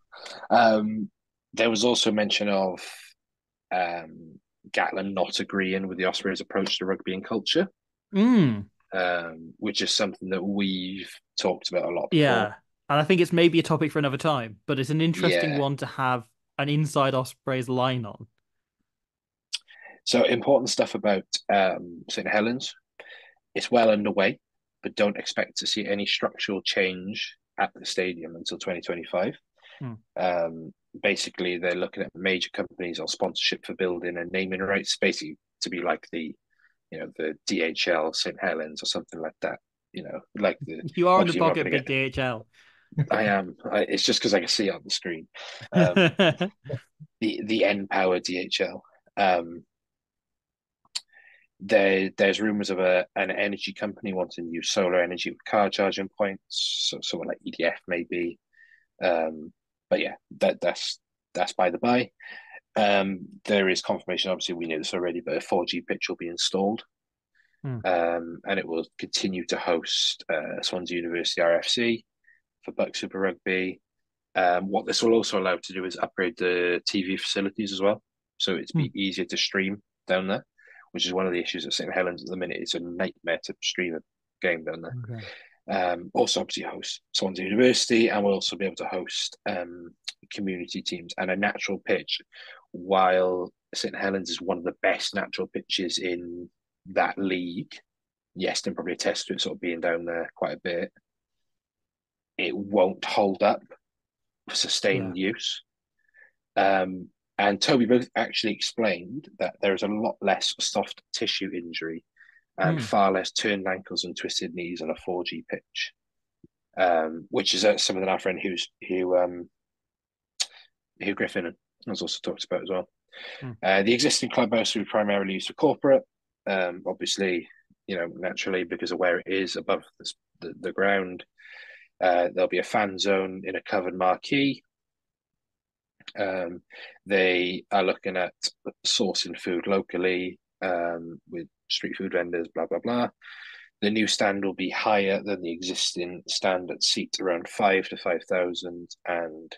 <laughs> um, there was also mention of um, Gatland not agreeing with the Ospreys' approach to rugby and culture, mm. um, which is something that we've talked about a lot. Before. Yeah, and I think it's maybe a topic for another time, but it's an interesting yeah. one to have an inside Ospreys line on. So important stuff about um, St Helens. It's well underway, but don't expect to see any structural change at the stadium until 2025. Hmm. Um, basically, they're looking at major companies on sponsorship for building and naming rights, basically to be like the, you know, the DHL St Helens or something like that. You know, like the <laughs> you are in the pocket, big get... DHL. <laughs> I am. I, it's just because I can see it on the screen. <laughs> Um, the the Power DHL. Um, there, there's rumors of a an energy company wanting to use solar energy with car charging points. So someone like EDF maybe. Um, but yeah, that that's that's by the by. Um, there is confirmation. Obviously, we knew this already, but a 4G pitch will be installed, hmm. um, and it will continue to host uh, Swansea University RFC for BUCS Super Rugby. Um, what this will also allow to do is upgrade the TV facilities as well, so it's be hmm. easier to stream down there, which is one of the issues at St Helens at the minute. It's a nightmare to stream a game down there. Okay. Um, also, obviously, host Swansea University, and we'll also be able to host um, community teams and a natural pitch. While St Helens is one of the best natural pitches in that league, yes, then probably attest to it sort of being down there quite a bit it won't hold up for sustained yeah. use. Um, and Toby Booth actually explained that there is a lot less soft tissue injury and mm. far less turned ankles and twisted knees on a 4G pitch, um, which is uh, something that our friend who's who um, Hugh Griffin has also talked about as well. Mm. Uh, the existing clubhouse will be primarily used for corporate, um, obviously, you know, naturally because of where it is above the, the, the ground. Uh, there'll be a fan zone in a covered marquee. Um, they are looking at sourcing food locally um, with street food vendors, blah, blah, blah. The new stand will be higher than the existing stand at seat around five to 5,000 and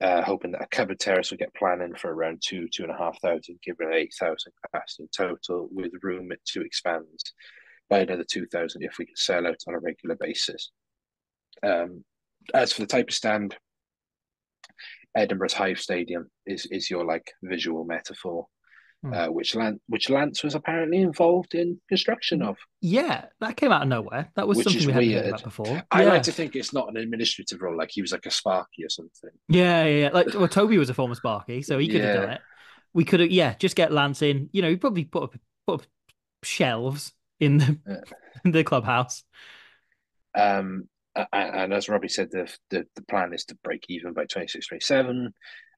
uh, hoping that a covered terrace will get planning for around two, two and a half thousand, giving 8,000 capacity in total with room to expand by another 2,000 if we can sell out on a regular basis. Um, as for the type of stand, Edinburgh's Hive Stadium is is your like visual metaphor, hmm. uh, which Lance which Lance was apparently involved in construction of. Yeah, that came out of nowhere. That was which something we hadn't heard about before. I yeah. like to think it's not an administrative role, like he was like a Sparky or something. Yeah, yeah, yeah. like well, Toby was a former Sparky, so he could yeah. have done it. We could have, yeah, just get Lance in. You know, he probably put up put up shelves in the <laughs> in the clubhouse. Um, and as Robbie said, the, the, the plan is to break even by 26, 27.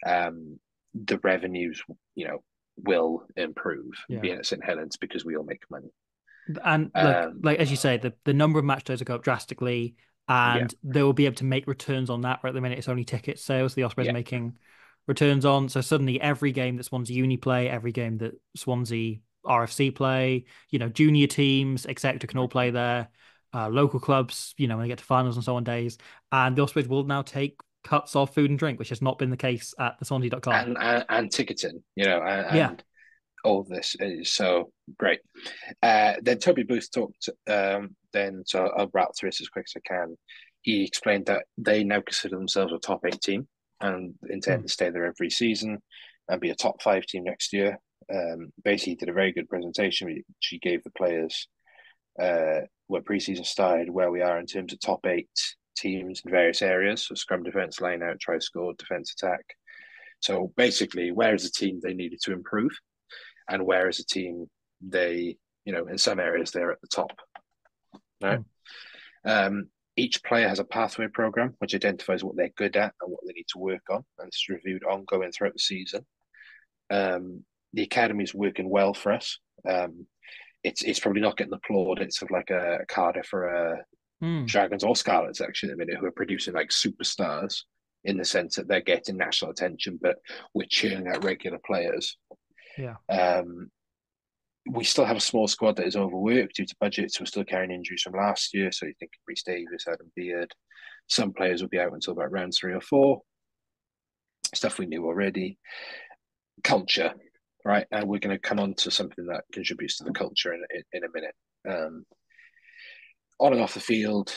Um, the revenues, you know, will improve yeah. being at St Helens because we all make money. And like, um, like as you say, the, the number of match days will go up drastically, and yeah. they will be able to make returns on that. Right at the minute, it's only ticket sales. The Ospreys yeah. making returns on. So suddenly every game that Swansea Uni play, every game that Swansea RFC play, you know, junior teams, etc., can all play there. Uh, local clubs, you know, when they get to finals and so on days, and the Ospreys will now take cuts of food and drink, which has not been the case at the Swansea.com. And, and, and ticketing, you know, and, yeah. and all this is so great. Uh, then Toby Booth talked. Um, then so I'll wrap through this as quick as I can. He explained that they now consider themselves a top eight team and intend mm. to stay there every season and be a top five team next year. Um, basically, did a very good presentation. She gave the players uh, where preseason started, where we are in terms of top eight teams in various areas. So scrum defense, line out, try score, defense attack. So basically, where is a team they needed to improve, and where is a team they, you know, in some areas they're at the top. Right. Mm. Um, each player has a pathway program which identifies what they're good at and what they need to work on, and it's reviewed ongoing throughout the season. Um, the academy is working well for us. Um, it's it's probably not getting the plaudits of like a, a Cardiff or a mm. Dragons or Scarlets actually at the minute who are producing like superstars in the sense that they're getting national attention, but we're churning out regular players. Yeah. Um, we still have a small squad that is overworked due to budgets. We're still carrying injuries from last year. So you think Rhys Davies, Adam Beard, some players will be out until about round three or four. Stuff we knew already. Culture, right? And we're going to come on to something that contributes to the culture in, in, in a minute. Um, on and off the field,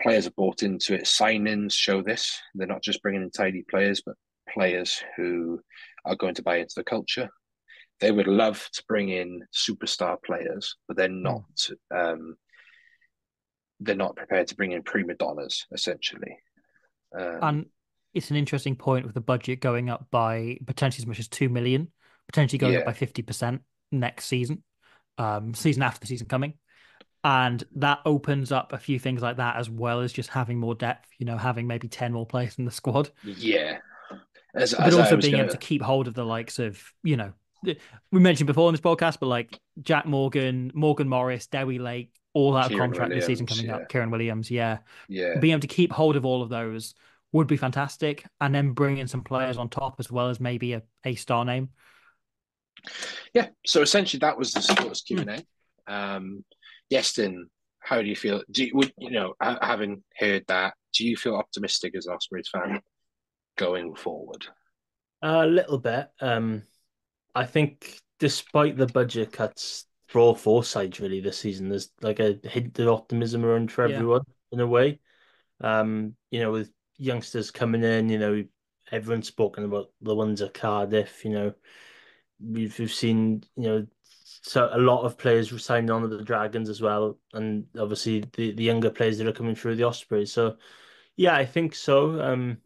players are bought into it. Signings show this. They're not just bringing in tidy players, but players who are going to buy into the culture they would love to bring in superstar players, but they're hmm. not. Um, they're not prepared to bring in prima donnas, essentially. Um, and it's an interesting point with the budget going up by potentially as much as two million, potentially going yeah. up by fifty percent next season, um, season after the season coming, and that opens up a few things like that as well as just having more depth. You know, having maybe ten more players in the squad. Yeah, as, but as also being gonna... able to keep hold of the likes of you know we mentioned before in this podcast, but like Jack Morgan, Morgan Morris, Dewi Lake, all out of contract Williams, this season coming yeah. up. Keiran Williams, yeah, yeah, being able to keep hold of all of those would be fantastic, and then bring in some players on top as well as maybe a, a star name. Yeah, so essentially that was the sports Q and A. Um, Iestyn, how do you feel? Do you, would, you know, having heard that, do you feel optimistic as an Ospreys fan going forward? A little bit. Um, I think despite the budget cuts for all four sides really this season, there's like a hint of optimism around for everyone yeah. in a way. Um, you know, with youngsters coming in, you know, everyone's spoken about the ones at Cardiff, you know. We've we've seen, you know, so a lot of players signed on with the Dragons as well, and obviously the, the younger players that are coming through the Ospreys. So yeah, I think so. Um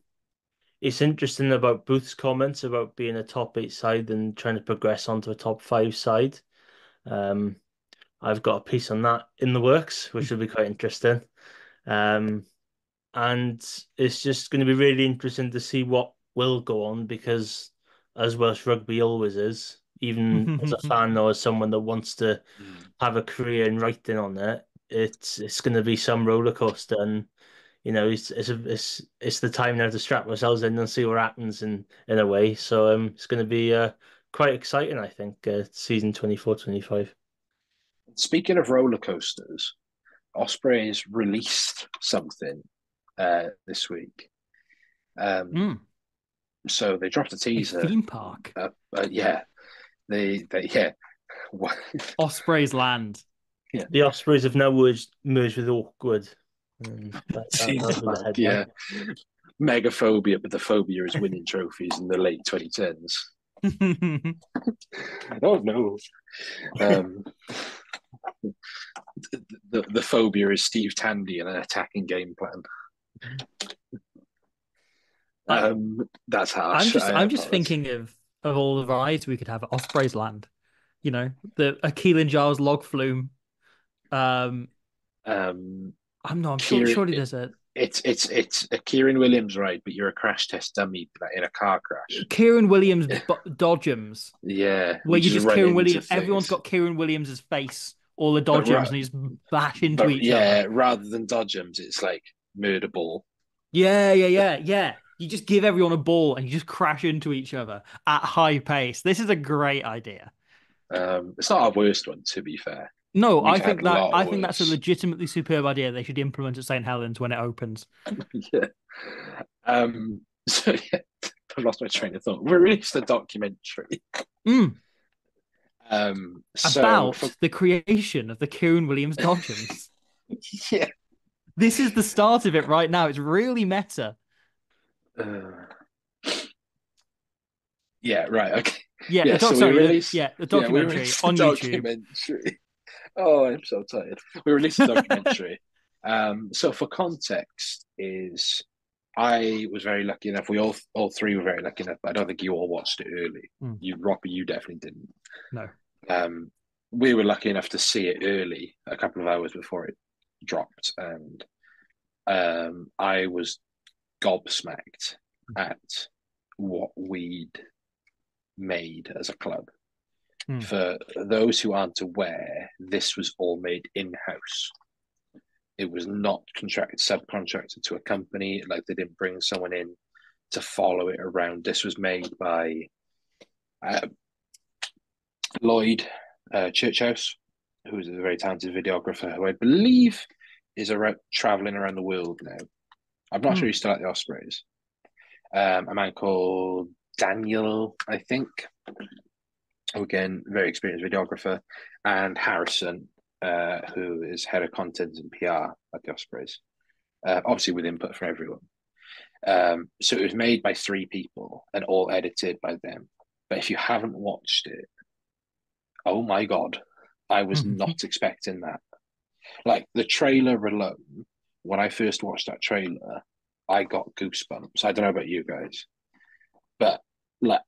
it's interesting about Booth's comments about being a top eight side and trying to progress onto a top five side. Um, I've got a piece on that in the works, which will be quite interesting. Um, and it's just going to be really interesting to see what will go on because, as Welsh rugby always is, even <laughs> as a fan or as someone that wants to hmm. have a career in writing on it, it's it's going to be some roller coaster and you know, it's it's a, it's it's the time now to strap ourselves in and see what happens in in a way. So um, it's going to be uh, quite exciting, I think, uh, season 24-25. Speaking of roller coasters, Ospreys released something uh, this week. Um, mm. So they dropped a teaser. A theme park. Uh, uh, yeah, they they yeah. <laughs> Ospreys Land. Yeah. The Ospreys have now merged, merged with Oakwood. Mm, that, that yeah. Megafobia, but the phobia is winning trophies in the late 2010s. <laughs> oh no. Um, the, the, the phobia is Steve Tandy and an attacking game plan. Um, that's harsh. I'm just, I'm just thinking of of all the rides we could have at Osprey's Land. You know, the a Keelan Giles log flume. Um, um, I'm not. I'm Kieran, sure. Surely there's a. It's it's it's a Keiran Williams ride, but you're a crash test dummy in a car crash. Keiran Williams <laughs> Dodgems. Yeah, where you just, Keiran Williams. Everyone's got Keiran Williams's face, all the Dodgems, ra- and he's just bash into each yeah, other. Yeah, rather than Dodgems, it's like murder ball. Yeah, yeah, yeah, yeah. You just give everyone a ball and you just crash into each other at high pace. This is a great idea. Um, it's not our worst one, to be fair. No, We've I think that I think that's a legitimately superb idea. They should implement at St Helens when it opens. <laughs> yeah. Um, <laughs> so yeah, I lost my train of thought. We released a documentary. Mm, Um, so about for- the creation of the Keiran Williams Dodgems. <laughs> yeah. this is the start of it right now. It's really meta. Uh, yeah. Right. Okay. Yeah, Yeah, so we sorry, released- yeah, the Yeah, documentary released on YouTube. documentary. <laughs> Oh, I'm so tired. We released a documentary. <laughs> um, so for context, is I was very lucky enough. We all all three were very lucky enough. But I don't think you all watched it early. Hmm. You, Robbie, you definitely didn't. No. Um, we were lucky enough to see it early, a couple of hours before it dropped, and um, I was gobsmacked at what we'd made as a club. Hmm. For those who aren't aware, this was all made in house. It was not contracted, subcontracted to a company. Like they didn't bring someone in to follow it around. This was made by uh, Lloyd uh, Churchhouse, who is a very talented videographer, who I believe is around, traveling around the world now. I'm not Hmm. sure he's still at the Ospreys. Um, a man called Daniel, I think, who again, very experienced videographer, and Harrison, uh, who is head of content and PR at the Ospreys, uh, obviously with input from everyone. Um, so it was made by three people and all edited by them. But if you haven't watched it, oh my god, I was Mhm. <laughs> not expecting that. Like the trailer alone, when I first watched that trailer, I got goosebumps. I don't know about you guys, but like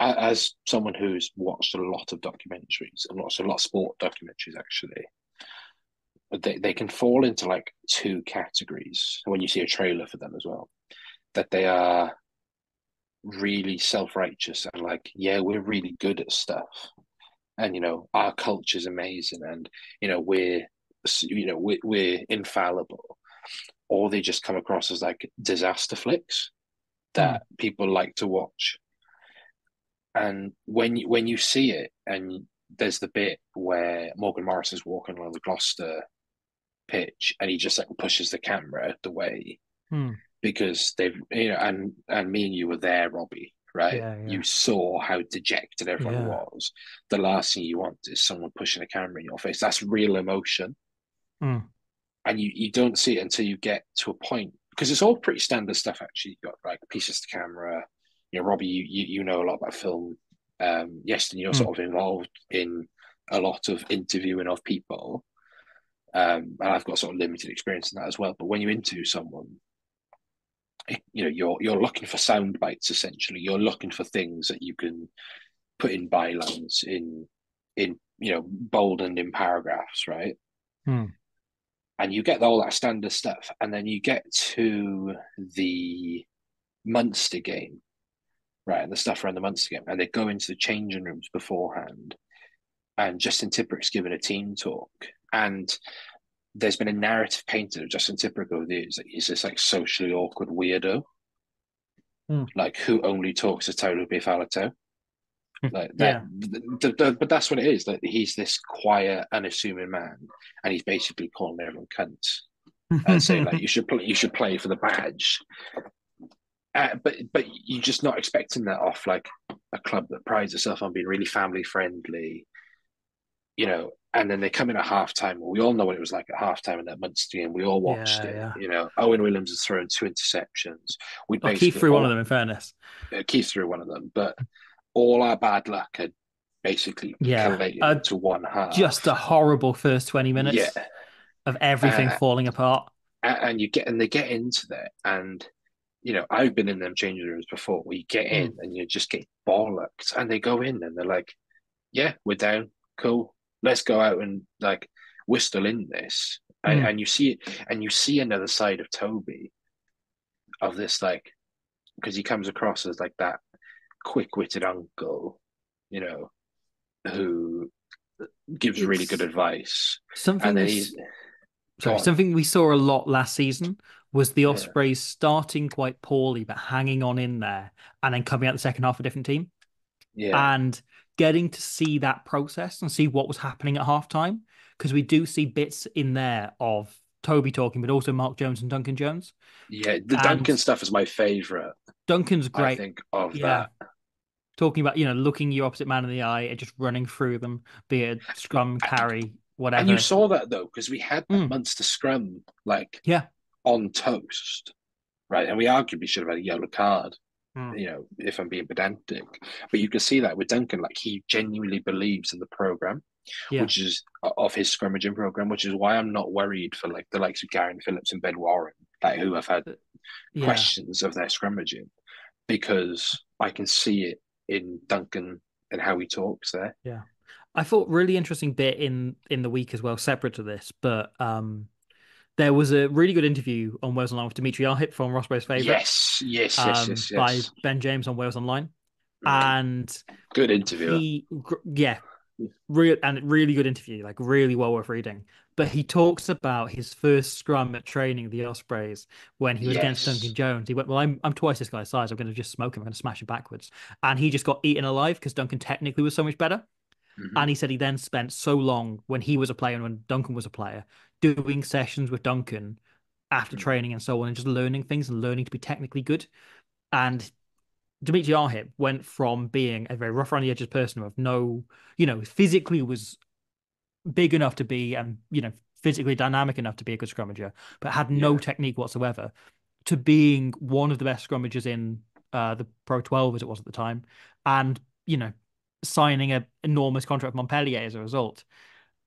as someone who's watched a lot of documentaries and watched a lot of sport documentaries, actually, they they can fall into like two categories when you see a trailer for them as well. That they are really self righteous and like, yeah, we're really good at stuff, and you know our culture's amazing, and you know we're you know we're, we're infallible, or they just come across as like disaster flicks that people like to watch. And when you when you see it, and there's the bit where Morgan Morris is walking along the Gloucester pitch, and he just like pushes the camera out the way Hmm. because they've you know, and and me and you were there, Robbie, right? Yeah, yeah. You saw how dejected everyone Yeah. was. The last thing you want is someone pushing a camera in your face. That's real emotion, Hmm. And you you don't see it until you get to a point because it's all pretty standard stuff. Actually, you've got like pieces to camera. You know, Robbie, you you, you know a lot about film. Um, yes, and you're Hmm. sort of involved in a lot of interviewing of people. Um, and I've got sort of limited experience in that as well. But when you interview someone, you know, you're you're looking for sound bites essentially. You're looking for things that you can put in bylines in in you know bold and in paragraphs, right? Hmm. And you get all that standard stuff, and then you get to the Munster game, right? And the stuff around the Munster game, and they go into the changing rooms beforehand, and Justin Tipuric's given a team talk, and there's been a narrative painted of Justin Tipuric over the years he's this like socially awkward weirdo, Hmm. like who only talks to Taulu Bifalato. Like Yeah. that, th- th- but that's what it is. Like he's this quiet, unassuming man, and he's basically calling everyone cunts and saying <laughs> like you should play, you should play for the badge. Uh, but but you're just not expecting that off like a club that prides itself on being really family friendly, you know. And then they come in at halftime. And we all know what it was like at halftime in that Munster game. We all watched Yeah, it. yeah. You know, Owen Williams has thrown two interceptions. We Oh, Keith threw one of them. In fairness, uh, Keith threw one of them, but all our bad luck had basically Yeah, collated uh, into one half. just a horrible first twenty minutes yeah, of everything Uh, falling apart. And you get and they get into that, and you know I've been in them changing rooms before where you get in and you just get bollocked, and they go in and they're like, "Yeah, we're down, cool, let's go out and like we're still in this," and, Mm. and you see it, and you see another side of Toby, of this like because he comes across as like that quick-witted uncle, you know, who gives really good advice, Something he's Sorry, something we saw a lot last season was the Yeah. Ospreys starting quite poorly but hanging on in there and then coming out the second half a different team Yeah, and getting to see that process and see what was happening at halftime because we do see bits in there of Toby talking but also Mark Jones and Duncan Jones. yeah. The and- Duncan stuff is my favorite. Duncan's I great think of Yeah. that. talking about you know looking your opposite man in the eye and just running through them be it a scrum carry whatever. And you saw that though, because we had Mm. Munster scrum like Yeah. on toast, right? And we arguably should have had a yellow card, Mm. you know, if I'm being pedantic. But you can see that with Duncan, like he genuinely believes in the program, Yeah. which is of his scrummaging program, which is why I'm not worried for like the likes of Garyn Phillips and Ben Warren, like who have had yeah. questions of their scrummaging, because I can see it in Duncan and how he talks there. Yeah. I thought really interesting bit in in the week as well, separate to this, but um, there was a really good interview on Wales Online with Dimitri Arhip from Rossborough's favourite, Yes, yes, yes, um, yes, by yes. Ben James on Wales Online, Mm. and Good interview. he, yeah, real and really good interview, like really well worth reading. But he talks about his first scrum at training the Ospreys when he was against Duncan Jones. He went, "Well, I'm I'm twice this guy's size. I'm going to just smoke him. I'm going to smash him backwards." And he just got eaten alive because Duncan technically was so much better. Mhm. And he said he then spent so long when he was a player and when Duncan was a player doing sessions with Duncan after Mm. training and so on and just learning things and learning to be technically good. And Dimitri Arhip went from being a very rough around the edges person with no, you know, physically was big enough to be and, you know, physically dynamic enough to be a good scrummager, but had no Yeah. technique whatsoever, to being one of the best scrummagers in uh, the Pro 12 as it was at the time. And, you know, signing an enormous contract with Montpellier as a result.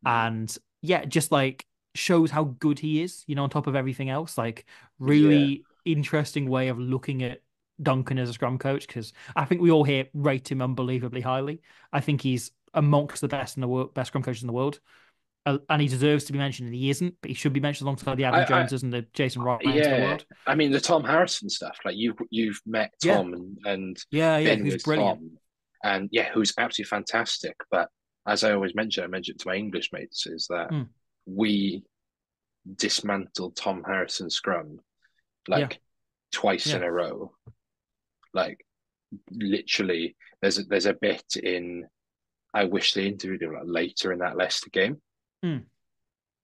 And yeah, just like shows how good he is, you know, on top of everything else. Like really interesting way of looking at Duncan as a scrum coach because I think we all here rate him unbelievably highly. I think he's amongst the best in the world, best scrum coaches in the world. Uh, and he deserves to be mentioned, and he isn't, but he should be mentioned alongside the Adam I- I- Joneses and the Jason the yeah. I mean the Tom Harrison stuff. Like you've you've met Yeah. Tom and and Yeah, yeah, with brilliant. Tom, and yeah, who's absolutely fantastic. But as I always mention, I mentioned to my English mates, is that Mm. we dismantled Tom Harrison scrum like twice in a row. Like literally, there's a, there's a bit in. I wish they interviewed him like later in that Leicester game. Mm.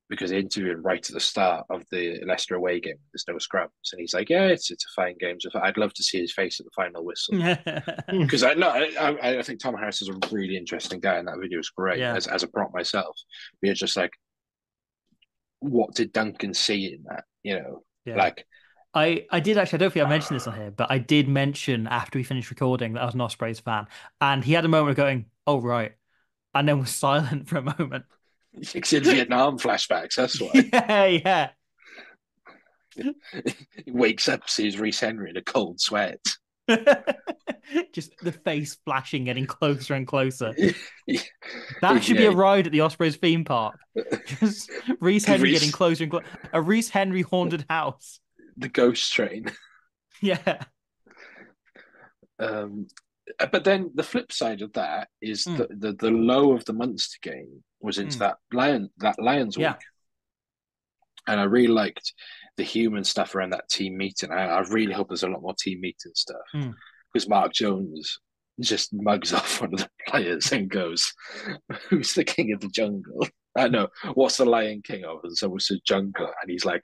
Because they interviewed him right at the start of the Leicester away game. There's no scrums, and he's like, "Yeah, it's it's a fine game. So I'd love to see his face at the final whistle." <laughs> because I no, I, I I think Tom Harris is a really interesting guy, and that video is great Yeah. as as a prop myself. But it's just like, what did Duncan see in that? You know, yeah. like I, I did actually, I don't think I mentioned this on here, but I did mention after we finished recording that I was an Ospreys fan. And he had a moment of going, oh, right. And then was silent for a moment. it's in Vietnam flashbacks. That's <laughs> why yeah, yeah. he wakes up, sees Rhys Henry in a cold sweat. <laughs> Just the face flashing, getting closer and closer. Yeah. <laughs> That should be a ride at the Ospreys theme park. Just Rhys Henry Reece- getting closer and closer. A Rhys Henry haunted house. the ghost train. Yeah. Um, but then the flip side of that is Mm. the, the the low of the Munster game was into Mm. that lion that Lions Yeah. week, and I really liked the human stuff around that team meeting. I, I really hope there's a lot more team meeting stuff Mm. because Mark Jones just mugs <laughs> off one of the players and goes, "Who's the king of the jungle?" <laughs> I know what's the Lion King of, and someone said jungle, and he's like.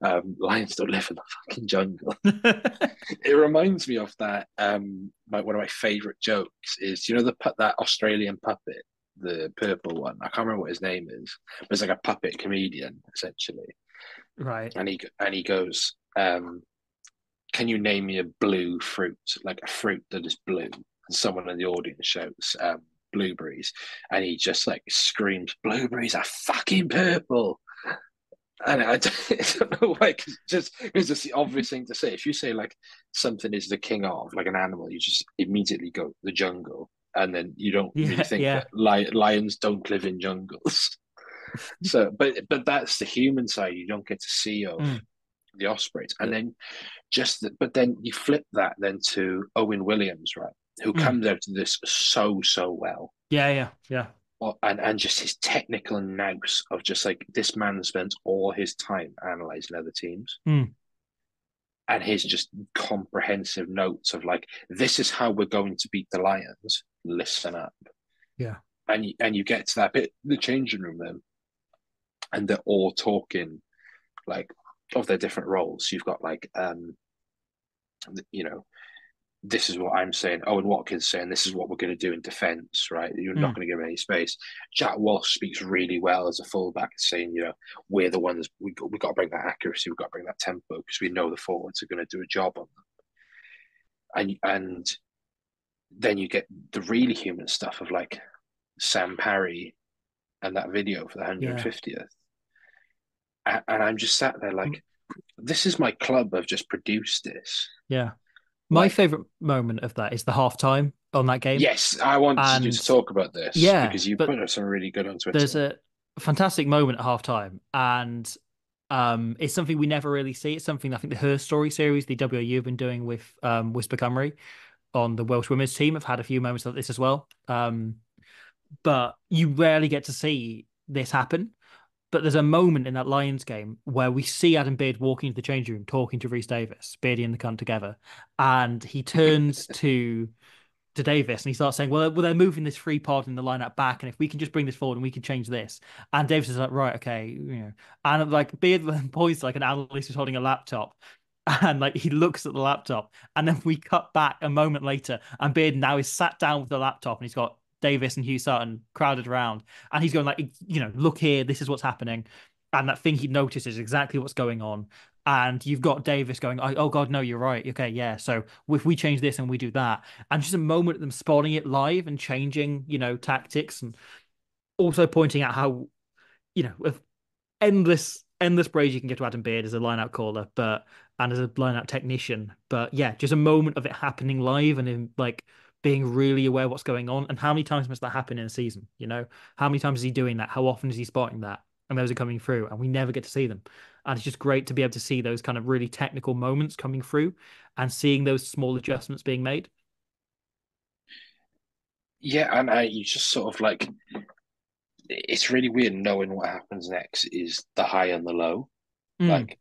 Um, lions don't live in the fucking jungle. <laughs> It reminds me of that um my, one of my favorite jokes is you know the that australian puppet the purple one? I can't remember what his name is but it's like a puppet comedian essentially. Right. and he and he goes um can you name me a blue fruit like a fruit that is blue? And someone in the audience shouts um blueberries. And he just like screams blueberries are fucking purple and I don't, I <laughs> don't know why, cause just because it's the obvious thing to say. If you say like something is the king of, like an animal, you just immediately go the jungle, and then you don't Yeah, really think yeah. that li- lions don't live in jungles. <laughs> so, but but that's the human side you don't get to see of Mm. the Ospreys, and then just the, but then you flip that then to Owen Williams, right, who Mm. comes out of this so so well Yeah, yeah, yeah. And and just his technical nous of just like this man spends all his time analyzing other teams. Mm. and his just comprehensive notes of like, this is how we're going to beat the Lions. Listen up. Yeah. And you, and you get to that bit, the changing room then, and they're all talking like of their different roles. You've got like, um, you know, this is what I'm saying. Owen Watkins saying this is what we're going to do in defence, right? You're mm. not going to give any space. Jack Walsh speaks really well as a fullback, saying, you know, we're the ones we got, we got to bring that accuracy, we've got to bring that tempo because we know the forwards are going to do a job on them. And and then you get the really human stuff of like Sam Parry and that video for the 150th. Yeah. And, and I'm just sat there like, this is my club. I've just produced this. Yeah. My like, favorite moment of that is the halftime on that game. Yes, I wanted and, you to talk about this. Yeah, because you put up some really good on Twitter. There's a fantastic moment at halftime, and um, it's something we never really see. It's something I think the Her Story series, the WU have been doing with um, Whisper Cymru on the Welsh women's team, have had a few moments like this as well. Um, but you rarely get to see this happen. But there's a moment in that Lions game where we see Adam Beard walking into the changing room talking to Rhys Davies, Beardy and the cunt together. And he turns <laughs> to to Davies and he starts saying, Well, well, they're moving this free pod in the lineup back, and if we can just bring this forward and we can change this. And Davies is like, Right, okay, you know. And like Beard <laughs> points like an analyst who's holding a laptop. <laughs> And like he looks at the laptop, and then we cut back a moment later, and Beard now is sat down with the laptop and he's got Davies and Huw Sutton crowded around, and he's going like, you know, look here, this is what's happening, and that thing he notices exactly what's going on. And you've got Davies going, oh God, no, you're right. Okay, yeah. So if we change this and we do that, and just a moment of them spotting it live and changing, you know, tactics, and also pointing out how, you know, with endless endless praise you can give to Adam Beard as a line-out caller, but and as a line-out technician. But yeah, just a moment of it happening live and in like being really aware what's going on. And how many times must that happen in a season? You know, how many times is he doing that? How often is he spotting that? And those are coming through, and we never get to see them. And it's just great to be able to see those kind of really technical moments coming through and seeing those small adjustments being made. Yeah, and I, you just sort of like it's really weird knowing what happens next is the high and the low. Mm. Like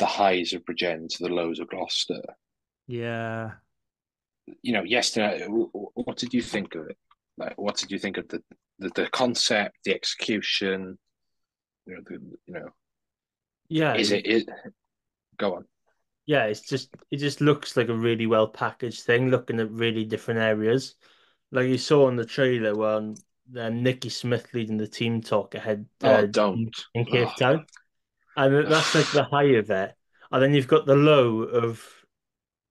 the highs of Bridgend to the lows of Gloucester. Yeah you know, yesterday, what did you think of it? Like, what did you think of the the, the concept, the execution? You know, the, you know, yeah. Is it? Is, go on. Yeah, it's just it just looks like a really well packaged thing, looking at really different areas. Like you saw in the trailer, when uh, Nicky Smith leading the team talk ahead. Oh, uh, don't in Cape oh. Town, and that's like the high of it. And then you've got the low of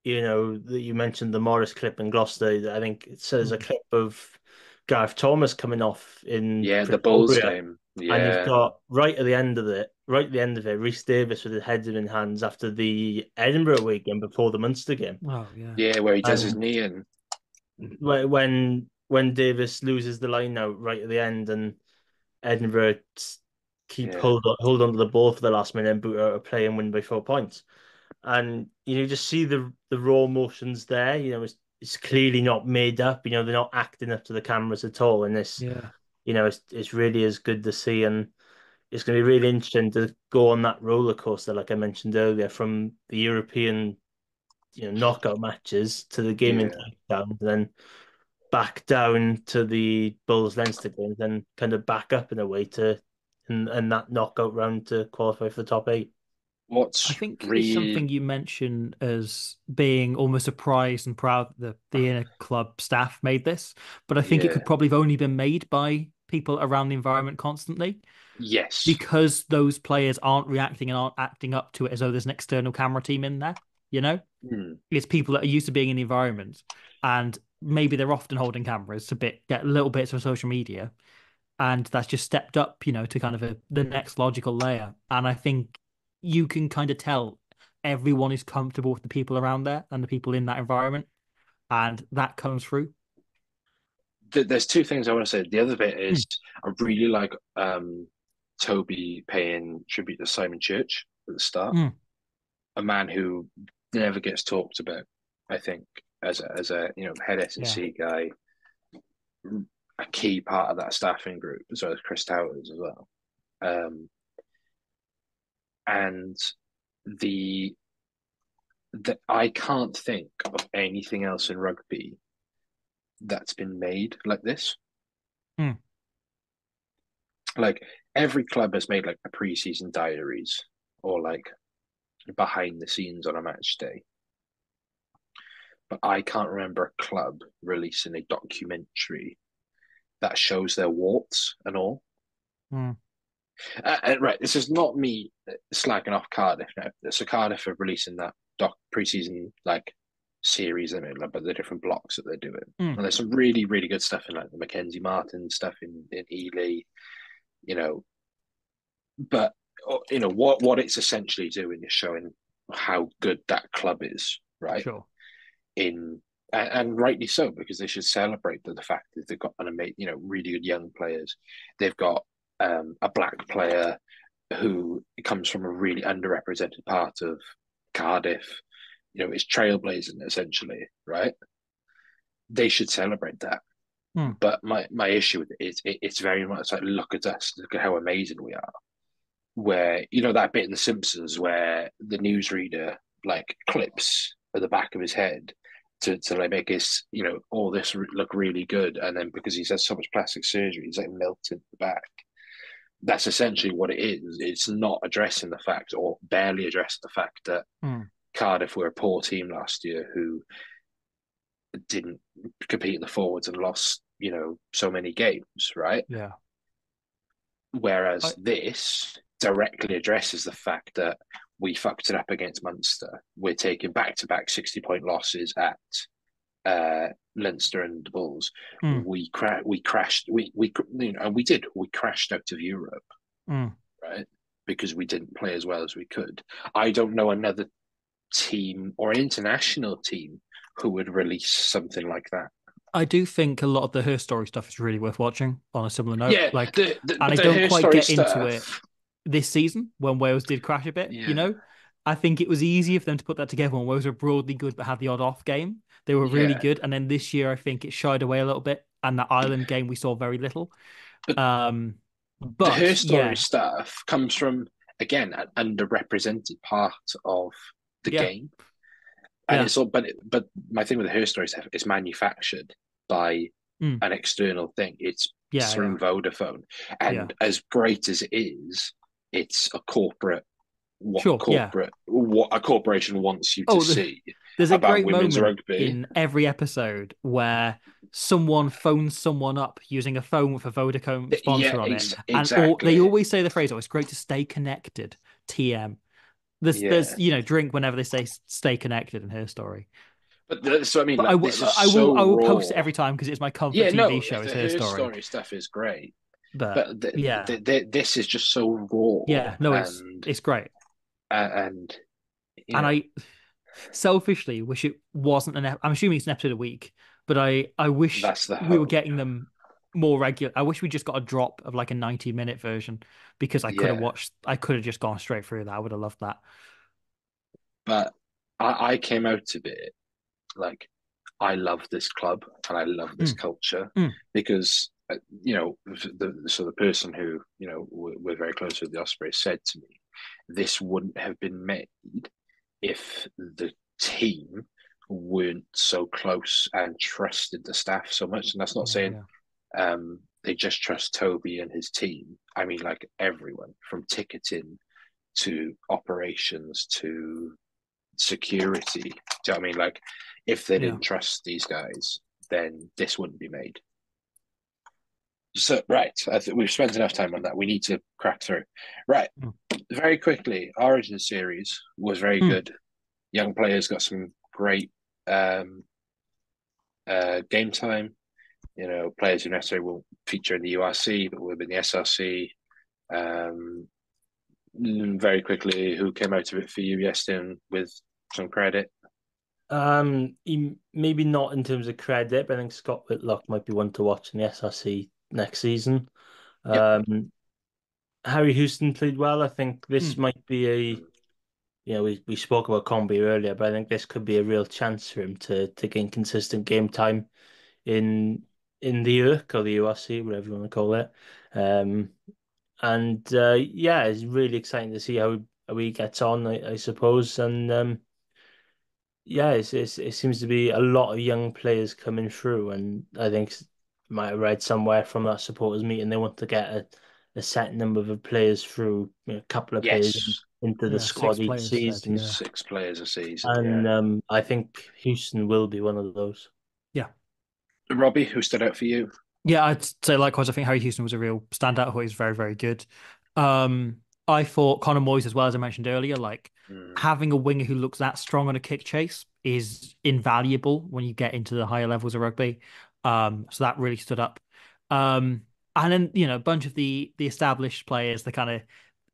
you know, that you mentioned the Morris clip in Gloucester. I think it says a mm. clip of Gareth Thomas coming off in yeah the Bulls game. Yeah. And you've got right at the end of it, right at the end of it, Rhys Davies with his head in hands after the Edinburgh weekend before the Munster game. Oh yeah, yeah, where he does um, his knee in. When when Davies loses the line out right at the end, and Edinburgh keep yeah. hold on, hold on to the ball for the last minute and boot out a play and win by four points and you know just see the the raw emotions there. You know, it's it's clearly not made up. You know, they're not acting up to the cameras at all. And this, yeah, you know, it's it's really as good to see, and it's going to be really interesting to go on that roller coaster, like I mentioned earlier, from the European, you know, knockout matches to the game yeah. in then back down to the Bulls Leinster games, then kind of back up in a way to and and that knockout round to qualify for the top eight. What's I think something you mentioned as being almost surprised and proud that the, the inner club staff made this, but I think yeah. it could probably have only been made by people around the environment constantly. Yes, because those players aren't reacting and aren't acting up to it as though there's an external camera team in there. You know, mm. it's people that are used to being in the environment, and maybe they're often holding cameras to bit get little bits of social media, and that's just stepped up, you know, to kind of a, the next logical layer. And I think you can kind of tell everyone is comfortable with the people around there and the people in that environment, and that comes through. There's two things I want to say. The other bit is mm. I really like um, Toby paying tribute to Simon Church at the start, mm. a man who never gets talked about. I think as a, as a you know head S and C guy, a key part of that staffing group as well as Chris Towers as well. Um, and the that I can't think of anything else in rugby that's been made like this. Hmm. Like every club has made like a preseason diaries or like behind the scenes on a match day. But I can't remember a club releasing a documentary that shows their warts and all. Hmm. Uh, right, this is not me slagging off Cardiff now. So Cardiff are releasing that doc preseason like series, I mean, but the different blocks that they're doing. Mm. And there's some really, really good stuff in like the Mackenzie Martin stuff in, in Ely, you know. But oh, you know what what it's essentially doing is showing how good that club is, right? Sure. In and, and rightly so because they should celebrate the, the fact that they've got an amazing, you know, really good young players. They've got um, a black player who comes from a really underrepresented part of Cardiff. You know, is trailblazing essentially, right? They should celebrate that. Hmm. But my my issue with it is it, it's very much like look at us, look at how amazing we are. Where you know that bit in The Simpsons where the newsreader like clips at the back of his head to, to like make his you know all this look really good, and then because he's had so much plastic surgery, he's like melted the back. That's essentially what it is. It's not addressing the fact, or barely addressing the fact that Hmm. Cardiff were a poor team last year who didn't compete in the forwards and lost, you know, so many games, right? Yeah. Whereas I- this directly addresses the fact that we fucked it up against Munster. We're taking back to back 60 point losses at uh, Leinster and the Bulls. Mm. We cra- we crashed, we, we, you know, and we did, we crashed out of Europe, Mm. right? Because we didn't play as well as we could. I don't know another team or an international team who would release something like that. I do think a lot of the her story stuff is really worth watching. On a similar note, yeah, like the, the, and I don't quite get into it this season when Wales did crash a bit. Yeah. You know, I think it was easier for them to put that together when Wales were broadly good but had the odd off game. They were really Yeah. good, and then this year I think it shied away a little bit. And that Ireland game we saw very little. But- um, but her story yeah, stuff comes from again an underrepresented part of the Yeah. game, and it's all. But it, but my thing with the her story stuff is manufactured by Mm. an external thing. It's yeah, through Vodafone, and as great as it is, it's a corporate. What Sure, yeah. corporate what a corporation wants you to Oh, the- see There's a great women's moment rugby. in every episode where someone phones someone up using a phone with a Vodacom sponsor Yeah, on ex- it, and all, they always say the phrase, "Oh, it's great to stay connected." TM. There's, Yeah. there's, you know, drink whenever they say "stay connected" in her story. But that's what I mean. Like, I will, this is I will, so I will post it every time because it's my comfort Yeah, TV no, show. the It's her her story. story stuff is great. But, but th- yeah. th- th- this is just so raw. yeah, no, it's and, it's great. Uh, and and I selfishly wish it wasn't an. ep- I'm assuming it's an episode a week, but I I wish we were getting them more regular. I wish we just got a drop of like a 90 minute version because I could have Yeah. watched. I could have just gone straight through that. I would have loved that. But I, I came out of it like I love this club and I love this culture Mm. because uh, you know the so the person who you know we're, we're very close with the Ospreys said to me, this wouldn't have been made if the team weren't so close and trusted the staff so much. And that's not Yeah, saying yeah. um, they just trust Toby and his team. I mean, like everyone from ticketing to operations to security. Do you know what I mean? Like, if they Yeah. didn't trust these guys, then this wouldn't be made. So, right, I think we've spent enough time on that. We need to crack through. Right, Mm. very quickly. Origin series was very Mm. good. Young players got some great um, uh, game time. You know, players who necessarily won't feature in the URC, but will be in the SRC. Um, mm, very quickly, who came out of it for you, Iestyn, with some credit? Um, he, maybe not in terms of credit, but I think Scott Whitlock might be one to watch in the SRC next season. Yep. Um, Harry Houston played well. I think this Hmm. might be a, you know, we, we spoke about Conbeer earlier, but I think this could be a real chance for him to to gain consistent game time in in the URC or the URC, whatever you want to call it. Um, and uh, yeah, it's really exciting to see how how he gets on, I, I suppose. And um, yeah, it's, it's, it seems to be a lot of young players coming through, and I think might have read somewhere from that supporters meeting they want to get a, a set number of players through you know, a couple of Yes. players into the Yeah, squad six each players, they said, season, yeah. Six players a season. and yeah. um, I think Houston will be one of those. Yeah. Robbie, who stood out for you? Yeah, I'd say likewise. I think Harry Houston was a real standout. I he was very, very good. Um, I thought Connor Moyes as well, as I mentioned earlier, like Mm. having a winger who looks that strong on a kick chase is invaluable when you get into the higher levels of rugby. Um, so that really stood up. Um, and then you know a bunch of the the established players, the kind of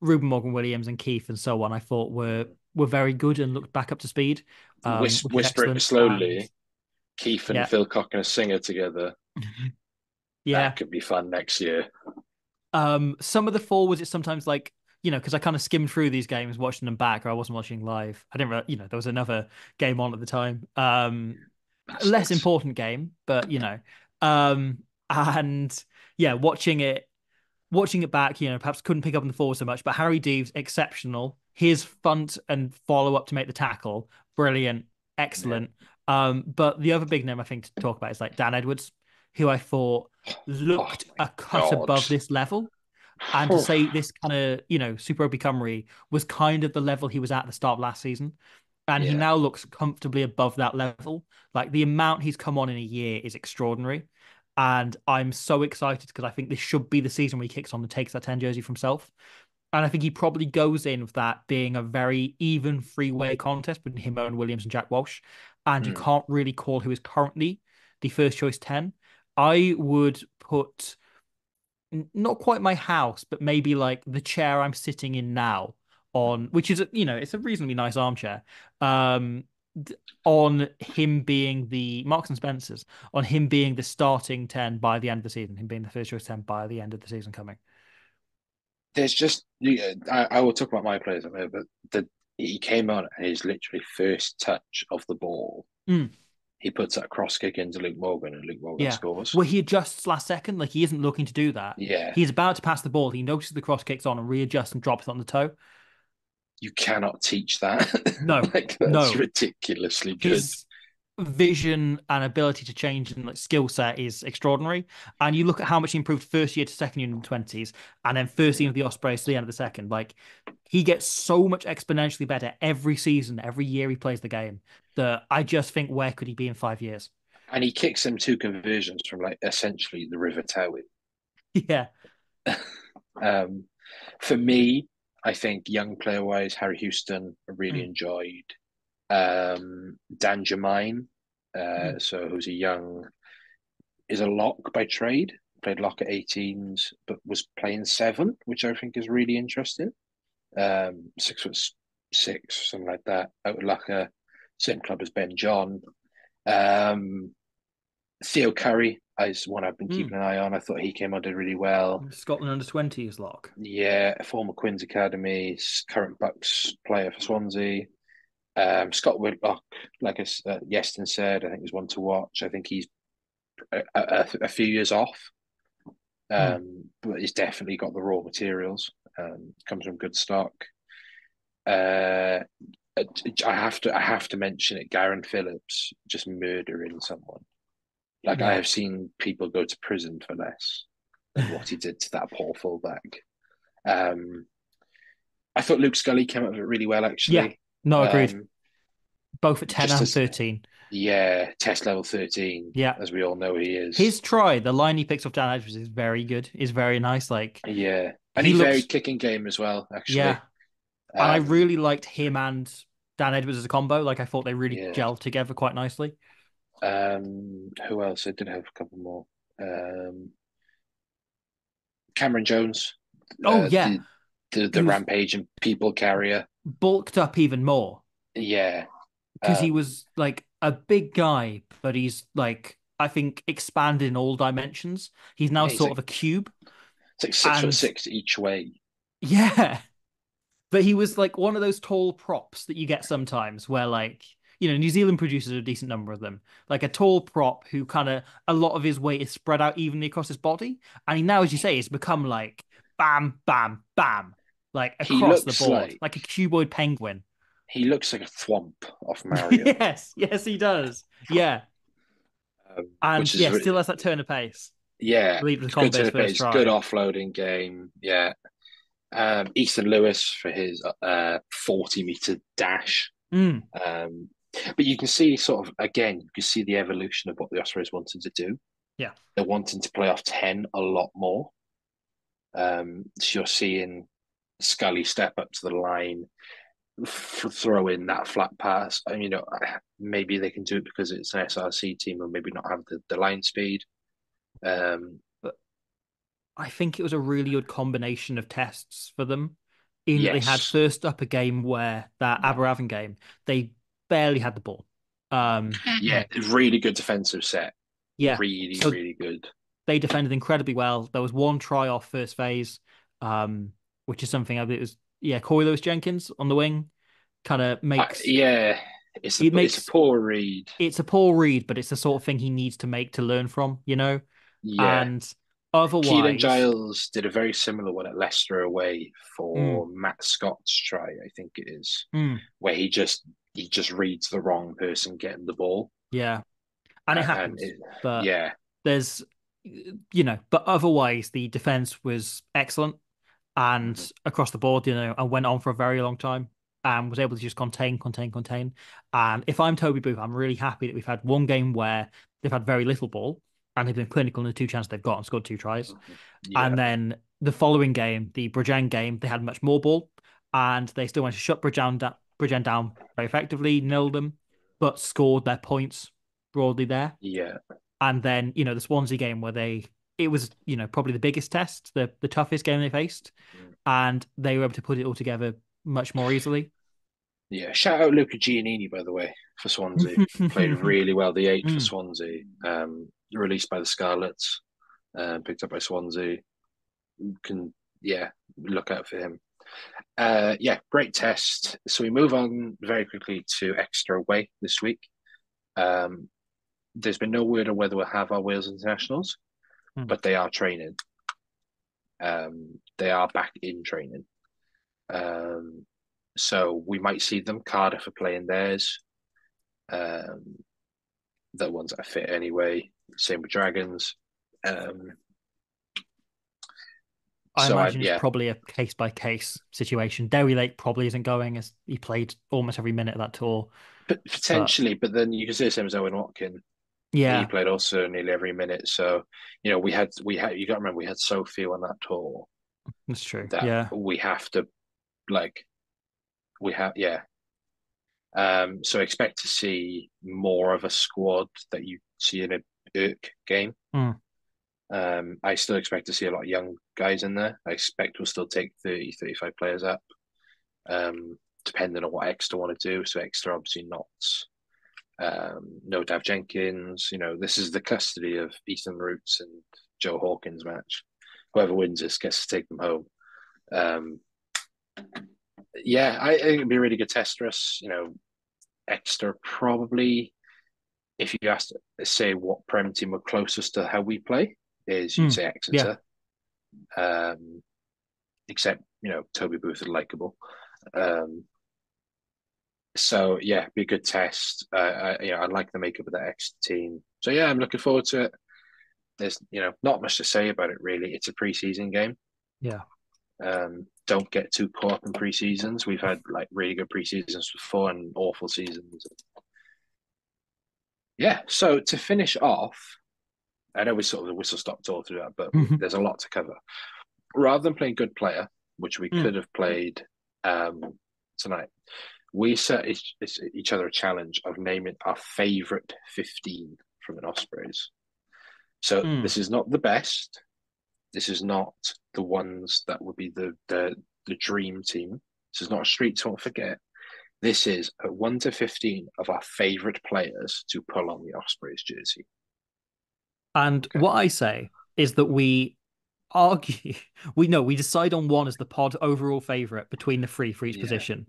Reuben Morgan Williams and Keith and so on, I thought were were very good and looked back up to speed. Um, Whis- whisper it slowly. And- Keith and Yeah. Phil Cock and a singer together. <laughs> yeah, That could be fun next year. Um, some of the forwards, it's sometimes like you know because I kind of skimmed through these games, watching them back, or I wasn't watching live. I didn't, you know, there was another game on at the time. Um, less important game, but you know, um, and yeah, watching it, watching it back, you know, perhaps couldn't pick up on the forward so much, but Harri Deaves exceptional. His front and follow up to make the tackle, brilliant, excellent. Um, but the other big name I think to talk about is like Dan Edwards, who I thought looked my a cut God. above this level. And to say this kind of, you know, Super Rugby Cymru was kind of the level he was at the start of last season. And he now looks comfortably above that level. Like the amount he's come on in a year is extraordinary. And I'm so excited because I think this should be the season where he kicks on and takes that 10 jersey for himself. And I think he probably goes in with that being a very even freeway contest between him, Owen Williams, and Jack Walsh. And you Hmm. can't really call who is currently the first choice 10. I would put not quite my house, but maybe like the chair I'm sitting in now on, which is, a- you know, it's a reasonably nice armchair. Um, on him being the Marks and Spencers, on him being the starting 10 by the end of the season, him being the first choice 10 by the end of the season coming. There's just you- I, I will talk about my players a later, but the he came on and his literally first touch of the ball. Mm. He puts that cross kick into Luke Morgan and Luke Morgan Yeah. scores. Well, he adjusts last second, like he isn't looking to do that. yeah, He's about to pass the ball. He notices the cross kicks on and readjusts and drops it on the toe. You cannot teach that. <laughs> No, like that's no. ridiculously good. his vision and ability to change and like skill set is extraordinary. And you look at how much he improved first year to second year in the twenties, and then first year of the Ospreys to the end of the second. Like he gets so much exponentially better every season, every year he plays the game. That I just think, where could he be in five years? And he kicks them two conversions from like essentially the River Tawe. <laughs> Yeah, <laughs> Um, for me, I think young player wise, Harry Houston, I really Mm. enjoyed. Um, Dan Jermaine, uh, Mm. so who's a young, is a lock by trade, played lock at 18s, but was playing seven, which I think is really interesting. Um, six foot six, something like that, out of Loughor, same club as Ben John. Um, Theo Curry is one I've been Mm. keeping an eye on. I thought he came on did really well. Scotland under twenties lock. Yeah, former Queen's Academy, current BUCS player for Swansea. Um, Scott Whitlock, like I uh, Iestyn said, I think is one to watch. I think he's a, a, a few years off, um, but he's definitely got the raw materials. Um, comes from good stock. Uh, I have to, I have to mention it. Garyn Phillips just murdering someone. Like I have seen people go to prison for less than what he did to that poor fullback. Um, I thought Luke Scully came out of it really well, actually. Yeah, No, agreed. Um, Both at ten and as- thirteen. yeah, test level 13. Yeah. As we all know he is. His try, the line he picks off Dan Edwards is very good. Is very nice. Like Yeah. And He he's very kicking game as well, actually. yeah, and I Um, really liked him and Dan Edwards as a combo. Like I thought they really Yeah. gelled together quite nicely. Um, who else? I did have a couple more. Um, Cameron Jones. Oh, uh, yeah. the, the, the rampage and people carrier. Bulked up even more Yeah, because he Um, was like a big guy, but he's like I think expanded in all dimensions. He's now he's sort like- of a cube. it's like six and- foot six each way. Yeah. <laughs> But he was like one of those tall props that you get sometimes where like, you know, New Zealand produces a decent number of them. Like a tall prop who kind of a lot of his weight is spread out evenly across his body. And he now, as you say, has become like bam, bam, bam. Like across the board. like- Like... a cuboid penguin. He looks like a thwomp off <laughs> Mario. yes, yes, he does. Yeah, um, and yeah, re- still has that turn of pace. yeah, Lead with it's good, the first pace, good offloading game. Yeah. Um, Ethan Lewis for his uh, 40 meter dash. Mm, Um, but you can see sort of again, you can see the evolution of what the Ospreys wanted to do. Yeah. they're wanting to play off ten a lot more. Um, so you're seeing Scully step up to the line, f- throw in that flat pass. And you know, maybe they can do it because it's an SRC team, or maybe not have the, the line speed. Um, but I think it was a really good combination of tests for them. In that they had first up a game where that Aberavon game, they barely had the ball. Um, yeah, really good defensive set. yeah, really, So- really good. they defended incredibly well. There was one try off first phase, um, which is something I believe it was yeah, Corey Lewis Jenkins on the wing, kind of Uh, makes yeah, it's a, It makes- it's a poor read. it's a poor read, but it's the sort of thing he needs to make to learn from, you know. Yeah. And otherwise, Keelan Giles did a very similar one at Leicester away for Hmm. Matt Scott's try, I think it is, Mm, where he just he just reads the wrong person getting the ball. yeah, and it happens. it- but yeah, there's you know but otherwise the defense was excellent and Mm-hmm. across the board you know and went on for a very long time and was able to just contain contain contain and if i'm toby booth i'm really happy that we've had one game where they've had very little ball and they've been clinical in the two chances they've got and scored two tries yeah, and then the following game the Bridgend game they had much more ball and they still went to shut Bridgend, da- Bridgend down very effectively nilled them but scored their points broadly there yeah, and then you know the Swansea game where they it was you know probably the biggest test, the the toughest game they faced, Mm. and they were able to put it all together much more easily. yeah. Shout out Luca Giannini by the way for Swansea. <laughs> Played really well. The eight for Mm. Swansea, um, released by the Scarlets, uh, picked up by Swansea. Can yeah, look out for him. Uh, yeah, great test. So we move on very quickly to Exeter away this week. Um, there's been no word on whether we'll have our Wales internationals, Hmm. but they are training. Um, they are back in training. Um, so we might see them. Cardiff are playing theirs. Um, the ones that are fit anyway. Same with Dragons. Um, I so I- imagine yeah. it's probably a case by case situation. Dewi Lake probably isn't going as he played almost every minute of that tour. P- potentially, but then you can say the same as Owen Watkin. Yeah, he played also nearly every minute. So you know, we had we had you got to remember we had so few on that tour that's true. that Yeah, we have to like we have yeah. Um, so expect to see more of a squad that you see in a URC game. Hmm. Um, I still expect to see a lot of young guys in there. I expect we'll still take 30, 35 players up, um, depending on what Exeter want to do. So Exeter obviously not um, no Daf Jenkins. You know, this is the custody of Ethan Roots and Joe Hawkins match. Whoever wins this gets to take them home. Um, yeah, I, I think it'd be a really good test for us. You know, Exeter probably, if you asked say what Prem team were closest to how we play, is you'd Hmm, say Exeter. Um, except you know Toby Booth is likable. Um, so yeah, be a good test. Uh, I, you know, I like the makeup of that Exeter team. So yeah, I'm looking forward to it. There's you know not much to say about it really. It's a preseason game. Yeah. Um, don't get too caught up in pre-seasons. We've had like really good preseasons before and awful seasons. Yeah. So to finish off, I know we sort of the whistle stopped all through that, but Mhm. there's a lot to cover. Rather than playing good player, which we Mm. could have played um, tonight, we set each, each other a challenge of naming our favourite 15 from an Ospreys. So Mm. this is not the best. This is not the ones that would be the the, the dream team. This is not a streets won't forget. This is a 1 to 15 of our favourite players to pull on the Ospreys jersey. And Okay. what I say is that we argue, <laughs> we know we decide on one as the pod overall favorite between the three for each Yeah. position.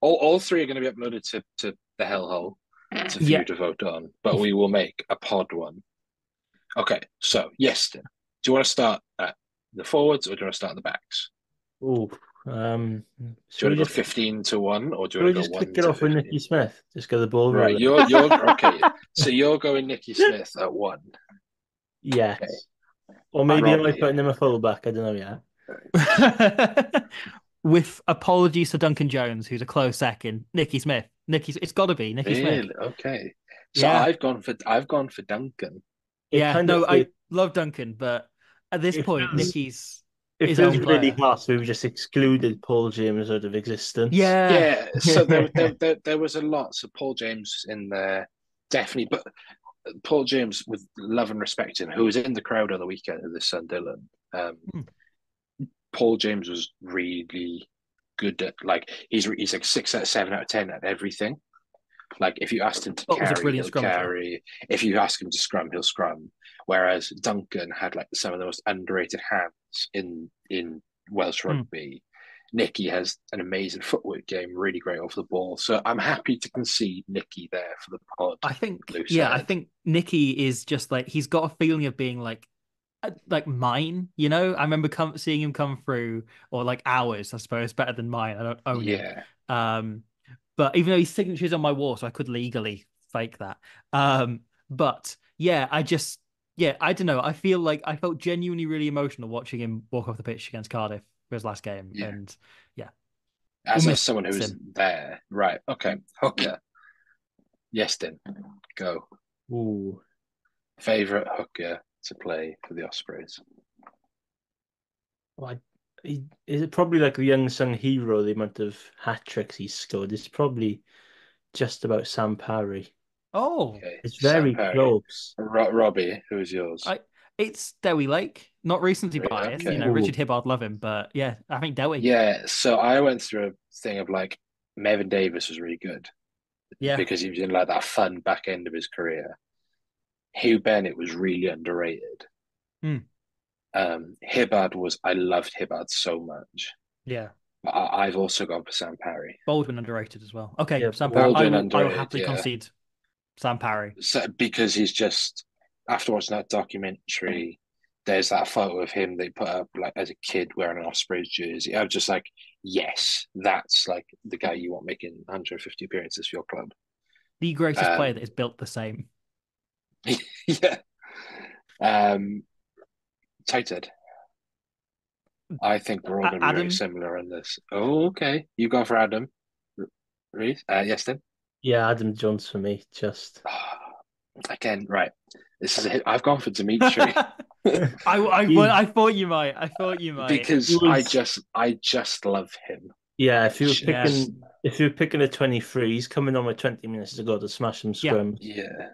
All, all three are going to be uploaded to, to the hellhole to for Yeah. you to vote on, but we will make a pod one. Okay, so yes, then. do you want to start at the forwards or do you want to start at the backs? Ooh, Um, Do you should we want to go fifteen to one, or do you we want to just go one kick it to off with 15? Nicky Smith? Just get the ball Right, rolling. you're you're <laughs> okay. So you're going Nicky Smith at one. Yes. Okay. Or maybe I might Robbie. put him a fullback. I don't know yet. <laughs> With apologies to Duncan Jones, who's a close second. Nicky Smith. Nicky, it's got to be Nicky Smith. Really? Okay. So Yeah. I've gone for I've gone for Duncan. It Yeah, kind no, of- I it- love Duncan, but at this point, feels- Nicky's. It feels really player. harsh. We've just excluded Paul James out of existence. Yeah. Yeah. So there, there, <laughs> there, there was a lot. So Paul James in there, definitely. But Paul James, with love and respect him, who was in the crowd on the weekend of this son Dylan. Um, Hmm. Paul James was really good at like he's he's like six out of seven out of ten at everything. Like if you asked him to Oh, carry, he'll scrummer. carry. If you ask him to scrum, he'll scrum. Whereas Duncan had like some of the most underrated hands in in Welsh Hmm. rugby. Nicky has an amazing footwork game, really great off the ball. So I'm happy to concede Nicky there for the pod. I think, yeah, I think Nicky is just like he's got a feeling of being like, uh, like mine. You know, I remember come seeing him come through, or like ours, I suppose, better than mine. I don't own yeah, Um, but even though his signature's on my wall, so I could legally fake that. Um, but yeah, I just yeah, I don't know. I feel like I felt genuinely really emotional watching him walk off the pitch against Cardiff for his last game, Yeah. and as, We'll as miss someone who was him. there, right? Okay, hooker. Yes, then go. Ooh. Favorite hooker to play for the Ospreys. Well, I, he, is it probably like the unsung hero, the amount of hat tricks he's scored? It's probably just about Sam Parry. oh, Okay, It's Sam very Perry. close. Ro- Robbie, who's yours? I- it's Dewi Lake, not recency Really? biased. Okay. You know, Ooh. Richard Hibbard, love him, but yeah, I think Dewi. Yeah, so I went through a thing of like Mefin Davies was really good yeah, because he was in like that fun back end of his career. Huw Bennett was really underrated. Hmm. Um, Hibbard was I loved Hibbard so much. yeah. But I, I've also gone for Sam Parry. Baldwin underrated as well. Okay, Yeah, Sam Parry. I Baldwin will, I will happily yeah. concede Sam Parry. So, because he's just after watching that documentary, there's that photo of him they put up like as a kid wearing an Ospreys jersey. I was just like, yes, that's like the guy you want making 150 appearances for your club. The greatest Um, player that is built the same. <laughs> yeah. Um, tighthead. I think we're all going to be very similar on this. Oh, okay. You go for Adam. R- Reese? Uh, yes, then. Yeah, Adam Jones for me. Just <sighs> Again, right. This is it. I've gone for Dimitri <laughs> <laughs> I, I, well, I thought you might. I thought you might. because was- I just, I just love him. yeah. If you were Just- picking, if you were picking a twenty-three, he's coming on with twenty minutes to go to smash some Yeah. scrum. Yeah.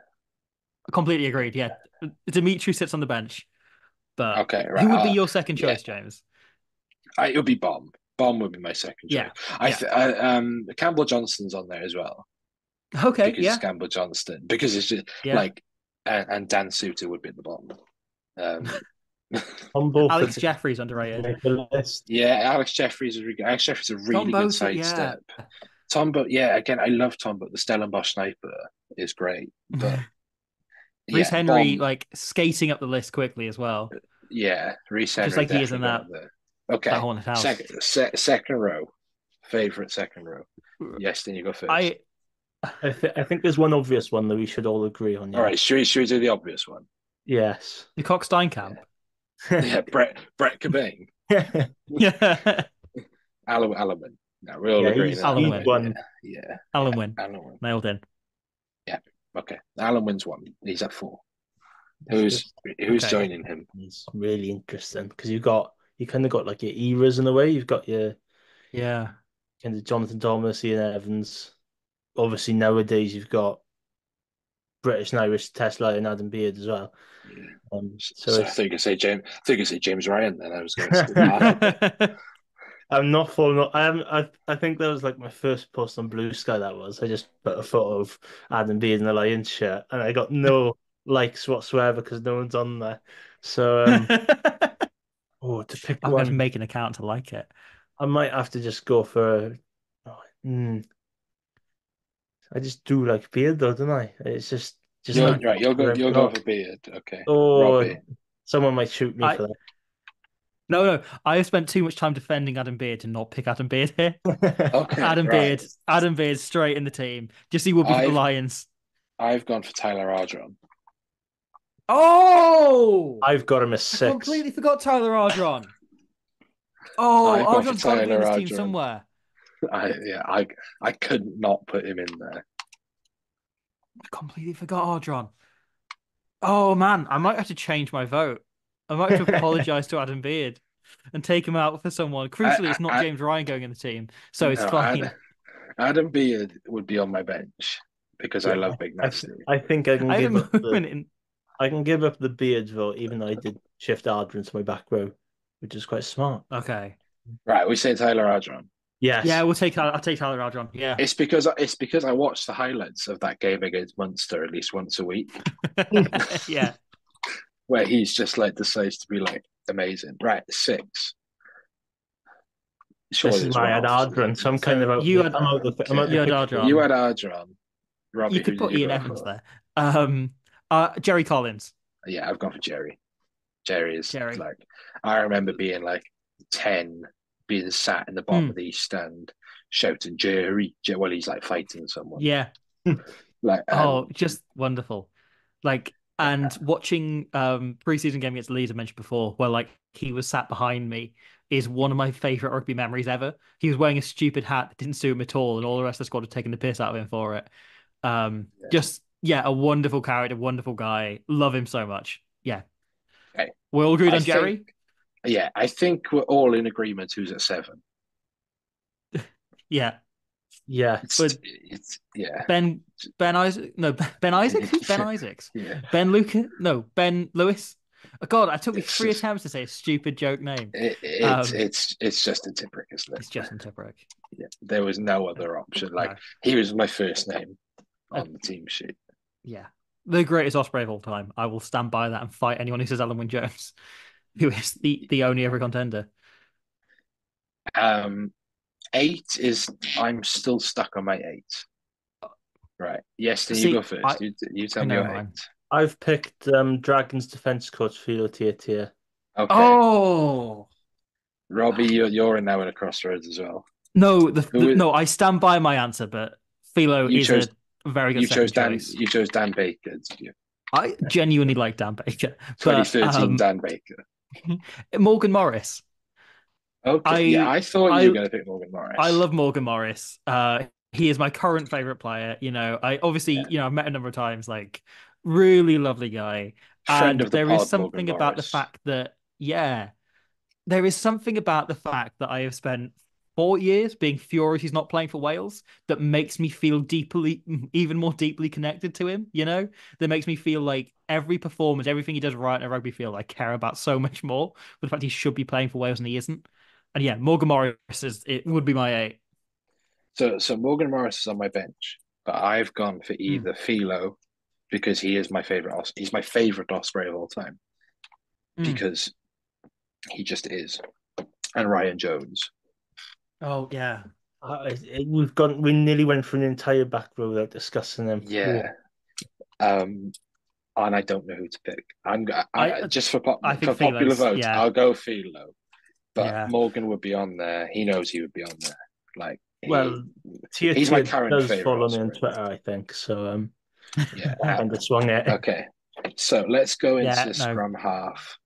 Completely agreed. Yeah, Dimitri sits on the bench, but Okay. Right. who would be I'll- your second yeah. choice, James? I, it would be Bomb. Bomb would be my second choice. Yeah, I, yeah. th- I um Campbell Johnstone's on there as well Okay, because yeah, it's Campbell Johnstone because it's just yeah. like and, and Dan Suter would be at the bottom. Um, <laughs> On Alex of Jeffrey's underrated. make the list. yeah, Alex Jeffries is really. Alex Jeffries is a really Tom good Boat, sidestep. yeah. Tom, but yeah, again, I love Tom, but the Stellenbosch sniper is great. But Rhys <laughs> yeah, Henry, Bomb- like skating up the list quickly as well. yeah, Rhys Henry Just like he is in definitely that- there. Okay, That Hornet House. second se- second row, favorite second row. Yes, then you go first. I I, th- I think there's one obvious one that we should all agree on. Yeah. All right, should we, should we do the obvious one? Yes. the Cox Steinkamp. Yeah, Brett Brett Cobain, <laughs> <laughs> Yeah, Alan Alaman. No, we're all Yeah, agreeing. he's- on he's won. Yeah, Alun Wyn Alan wins. nailed in. Okay, Alan wins one. He's at four. Who's who's Okay. joining him? It's really interesting because you've got you kind of got like your eras in a way. You've got your Yeah, kind of Jonathan Thomas, Ian Evans. Obviously nowadays you've got British and Irish Tesla and Adam Beard as well. Yeah. Um, So, so I it's, thought you could say James. I think you could say James Ryan. Then I was going <laughs> to. <laughs> I'm not falling. off- I am. I I think that was like my first post on Blue Sky. That was. I just put a photo of Adam Beard in the Lions shirt, and I got no <laughs> likes whatsoever because no one's on there. So um, oh, to pick I'm going to one, make an account to like it. I might have to just go for. Oh, hmm. I just do like Beard though, don't I? It's just just You're, not- right, you'll go. You'll go for Beard. Okay. Oh, Robbie. someone might shoot me I- for that. No, no. I have spent too much time defending Adam Beard to not pick Adam Beard here. <laughs> Okay, Adam right. Beard, Adam Beard straight in the team. Just he would be for the I've- Lions. I've gone for Tyler Ardron. Oh, I've got him a I six. completely forgot Tyler Ardron. <laughs> Oh, I've Ardron's got to be in this Tyler team somewhere. I yeah, I I could not put him in there. I completely forgot Ardron. Oh man, I might have to change my vote. I might have to <laughs> apologize to Adam Beard and take him out for someone. Crucially, it's not I- James Ryan going in the team, so it's No, fine. Ad- Adam Beard would be on my bench because I love Big I, Nasty. I think I can I give up the, in. I can give up the beard vote, even though I did shift Ardron to my back row, which is quite smart. Okay. Right, we say Tyler Ardron. Yes. Yeah, we'll take. I'll take Tyler Ardron. Yeah. It's because it's because I watch the highlights of that game against Munster at least once a week, <laughs> yeah. <laughs> where he's just like decides to be like amazing. Right, six. Surely this is my one ad else. Ardron, so I'm kind of out. You had- I'm out the, I'm out the you had picture. Ardron. You had Ardron. Robbie, you could put you Ian Evans for? there. Um, uh, Jerry Collins. Yeah, I've gone for Jerry. Jerry is Jerry. like I remember being like ten, being sat in the bottom Hmm. of the east stand, shouting Jerry, Jer-" while he's like fighting someone. Yeah. <laughs> Like um, Oh, just wonderful. Like, and watching um preseason game against Leeds, I mentioned before, where like he was sat behind me, is one of my favorite rugby memories ever. He was wearing a stupid hat that didn't suit him at all, and all the rest of the squad had taken the piss out of him for it. Um, Yeah. just yeah, a wonderful character, wonderful guy. Love him so much. Yeah. Okay. We're all agreed I on Jerry. think- yeah, I think we're all in agreement who's at seven. Yeah. Yeah. It's, But- it's yeah, Ben Ben Isaac no Ben Isaacs? Ben Isaacs? yeah. Ben Luca? No, Ben Lewis. Oh, God, I took me It's three just- attempts to say a stupid joke name. It, it's Um, it's it's just a Tipuric, isn't it? It's Justin Tipuric. Yeah, there was no other option. Like No. he was my first name Uh, on the team sheet. Yeah. The greatest Osprey of all time. I will stand by that and fight anyone who says Alun Wyn Jones, <laughs> who is the, the only ever contender. Um, eight is I'm still stuck on my eight. Right. Yes, then See, you go first. I, you, you, tell me your mine. eight. I've picked um, Dragons defense coach Filo Tiatia. Okay. Oh Robbie, you're you're in now at a crossroads as well. no, the, the- is- no, I stand by my answer, but Filo You is chose- a very good You chose Dan. choice. You chose Dan Baker. Did you? I genuinely like Dan Baker. <laughs> But, 2013 um, Dan Baker. <laughs> Morgan Morris. Okay. I- yeah, I thought you were going to pick Morgan Morris. I love Morgan Morris. Uh, he is my current favorite player. You know, I obviously, Yeah. you know, I've met a number of times. Like, really lovely guy. friend and the there pod, is something Morgan about the fact that yeah there is something about the fact that i have spent four years being furious he's not playing for wales that makes me feel deeply <laughs> even more deeply connected to him you know that makes me feel like every performance everything he does right in a rugby field i care about so much more with the fact he should be playing for wales and he isn't and yeah morgan morris is it would be my eight So so Morgan Morris is on my bench, but I've gone for Hmm. either Filo because he is my favorite. He's my favorite Osprey of all time Mm. because he just is, and Ryan Jones. Oh yeah Uh, it- it- we've gone. We nearly went for an entire back row without discussing them. Yeah. Um, and I don't know who to pick. I'm go- I, I- just for pop, I think for popular Filo's- vote. yeah. I'll go Filo, but Yeah. Morgan would be on there. He knows he would be on there. Like, he- Well, Tier He's my Tier current does favourite follow me on Twitter, I think. So um, <laughs> yeah. I kind of swung it. okay. So let's go into Yeah, the no. scrum half.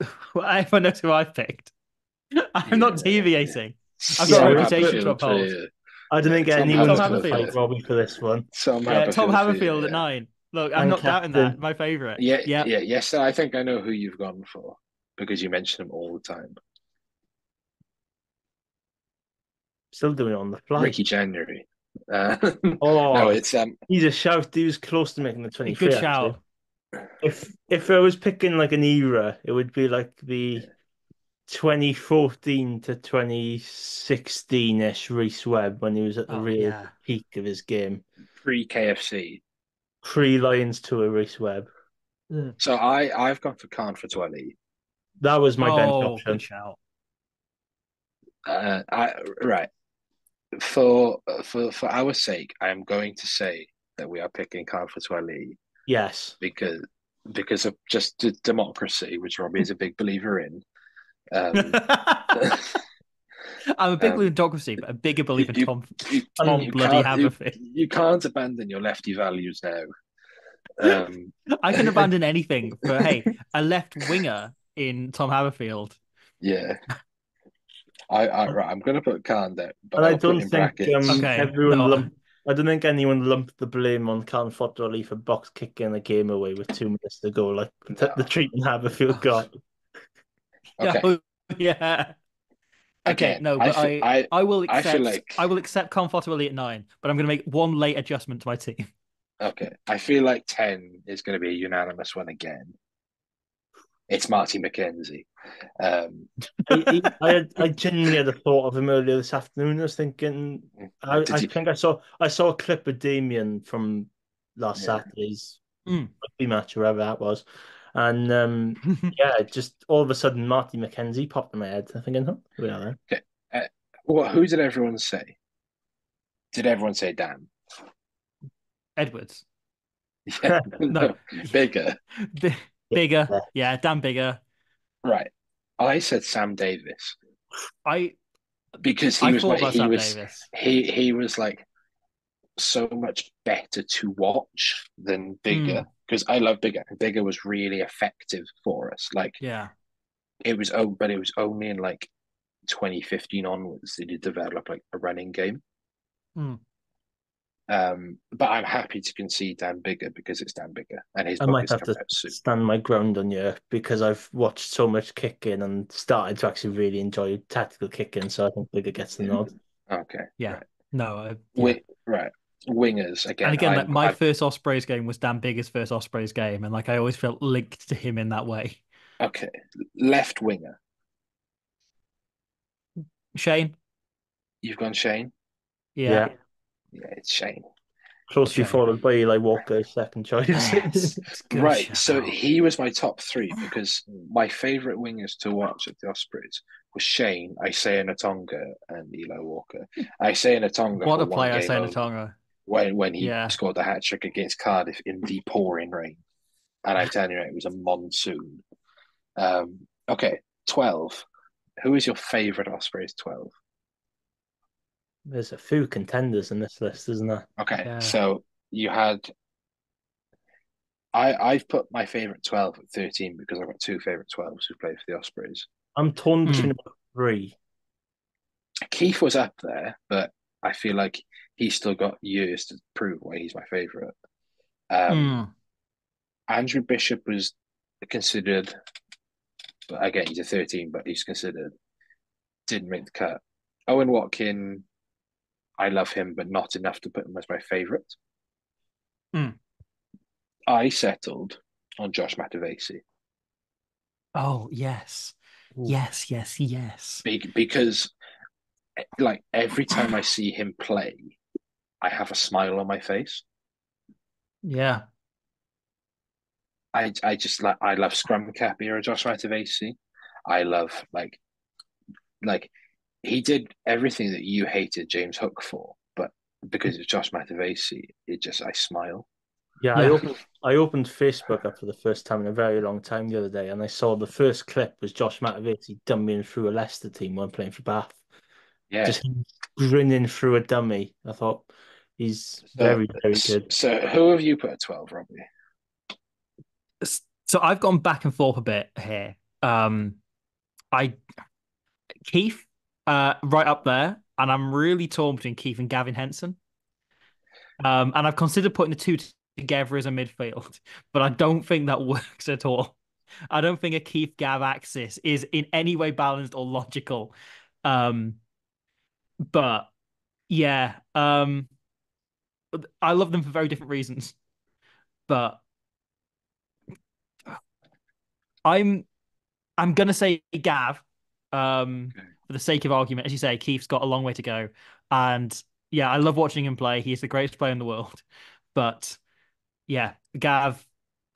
<laughs> well, everyone knows who i've picked <laughs> i'm not deviating I've got a reputation to uphold. I didn't get Tom anyone to Habberfield. fight Robbie for this one. Tom yeah tom Habberfield for Habberfield you, at nine look i'm And not doubting that my favorite Yeah, yeah yeah, yes. I think I know who you've gone for because you mention him all the time. Still doing it on the fly. Ricky January. Uh, <laughs> Oh, no, it's um, he's a shout. He was close to making the twenty. good actually. shout If if I was picking like an era, it would be like the 2014 to 2016 ish Rhys Webb when he was at the Oh, real yeah. peak of his game. pre KFC. Pre Lions tour Rhys Webb. So I I've gone for Kahn Fotuali'i. That was my bench oh option. shout Uh, I right for for for our sake, I am going to say that we are picking Kahn Fotuali'i Yes. because because of just d- democracy, which Robbie is a big believer in. Um, <laughs> I'm a big Um, believer in democracy, but a bigger believer in Tom. you, Tom you bloody can't- you- Habberfield. You, can't abandon your lefty values now. Um, <laughs> I can <laughs> abandon anything but hey a left winger in Tom Habberfield. yeah. I, I right, I'm going to put Kahn there, but And I I'll put don't think um, Okay, everyone no. lumped. I don't think anyone lumped the blame on Kahn Fotuali'i for box kicking a game away with two minutes to go, like the, the treatment Haverfield got. <laughs> Okay. Yeah, yeah. Okay, Again, no, I but fe- I, I- I will I accept. feel I, will accept Comfortably at nine, but I'm going to make one late adjustment to my team. <laughs> Okay, I feel like ten is going to be a unanimous one again. It's Marty McKenzie. Um, I, I, I genuinely had a thought of him earlier this afternoon. I was thinking, I, I you- think I saw I saw a clip of Damien from last Yeah. Saturday's Mm. rugby match, wherever that was, and um, <laughs> yeah, just all of a sudden Marty McKenzie popped in my head. I'm thinking, huh, we are there. well, who did everyone say? Did everyone say Dan? Edwards, <laughs> Yeah, <laughs> No. Biggar. B- Biggar, yeah, Dan Biggar. Right. I said Sam Davies I because he I was thought like, he Sam was Davies. he he was like so much better to watch than Biggar Hmm. Because I love Biggar. Biggar was really effective for us. Like Yeah, it was oh, but it was only in like 2015 onwards did he develop like a running game. Hmm. Um, but I'm happy to concede Dan Biggar because it's Dan Biggar and his I might have to stand my ground on you because I've watched so much kicking and started to actually really enjoy tactical kicking. So I think Biggar gets the nod. Okay, yeah. No, uh, yeah. Right. Wingers again. and again, I'm- like my I'm- first Ospreys game was Dan Biggar's first Ospreys game, and like I always felt linked to him in that way. okay, left winger. Shane, You've gone Shane. yeah, Yeah. Yeah, it's Shane. Closely Okay. followed by Eli Walker's second choice. <laughs> Yes. It's <laughs> right. So he was my top three because my favourite wingers to watch at the Ospreys was Shane, Isaiah Natonga, and Eli Walker. Hmm. Isaiah Natonga. what a one player, game Isaiah only, Natonga. When when he Yeah. scored the hat trick against Cardiff in the pouring rain, and I <laughs> tell you, it was a monsoon. Um. Okay, twelve. Who is your favourite Ospreys twelve? There's a few contenders in this list, isn't there? Okay, Yeah. so you had. I I've put my favorite twelve at thirteen because I've got two favorite twelves who played for the Ospreys. I'm torn between about three. Keith was up there, but I feel like he's still got years to prove why he's my favorite. Um, Mm. Andrew Bishop was considered, but again, he's a thirteen, but he's considered. Didn't make the cut. Owen Watkin, I love him, but not enough to put him as my favorite. Hmm. I settled on Josh Matavesi. Oh yes, Ooh. yes, yes, yes. Be- because like every time I see him play, I have a smile on my face. Yeah, I I just like I love scrum cap era Josh Matavesi. I love like like he did everything that you hated James Hook for, but because it's Josh Matavesi, it just I smile. Yeah, I opened I opened Facebook up for the first time in a very long time the other day, and I saw the first clip was Josh Matavesi dummying through a Leicester team when playing for Bath, Yeah. just grinning through a dummy. I thought he's very very good. So who have you put at twelve, Robbie? so I've gone back and forth a bit here. Um, I Keith, uh, right up there, and I'm really torn between Keith and Gavin Henson. Um, and I've considered putting the two together as a midfield, <laughs> but I don't think that <laughs> works at all. I don't think a Keith Gav axis is in any way balanced or logical. Um, but yeah, um, I love them for very different reasons. But I'm I'm gonna say Gav, um, Okay. for the sake of argument. As you say, Keith's got a long way to go, and yeah, I love watching him play. He's the greatest player in the world, <laughs> but yeah, Gav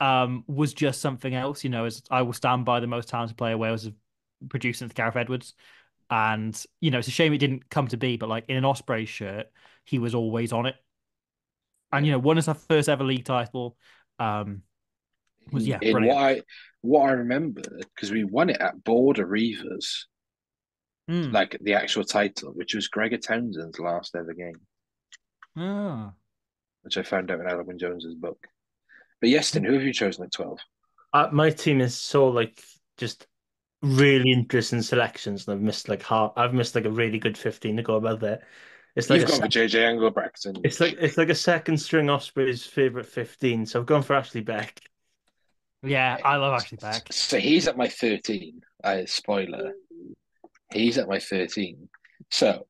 um was just something else. You know, as I will stand by the most talented player Wales have produced since Gareth Edwards, and you know, it's a shame it didn't come to be. But like in an Osprey shirt, he was always on it, and you know, won us our first ever league title. Um, Was yeah, in brilliant. what I what I remember because we won it at Border Reivers, Mm. like the actual title, which was Gregor Townsend's last ever game, Ah. which I found out in Alan Jones's book. But Iestyn, who have you chosen at twelve? Uh, my team is so like just really interesting selections, and I've missed like half. I've missed like a really good fifteen to go about there. It's like You've a gone for sec- JJ Engelbrecht, and it's like it's like a second string Osprey's favorite fifteen. So I've gone for Ashley Beck. Yeah, I love Ashley Beck. So he's at my 13. Uh, spoiler. He's at my 13. So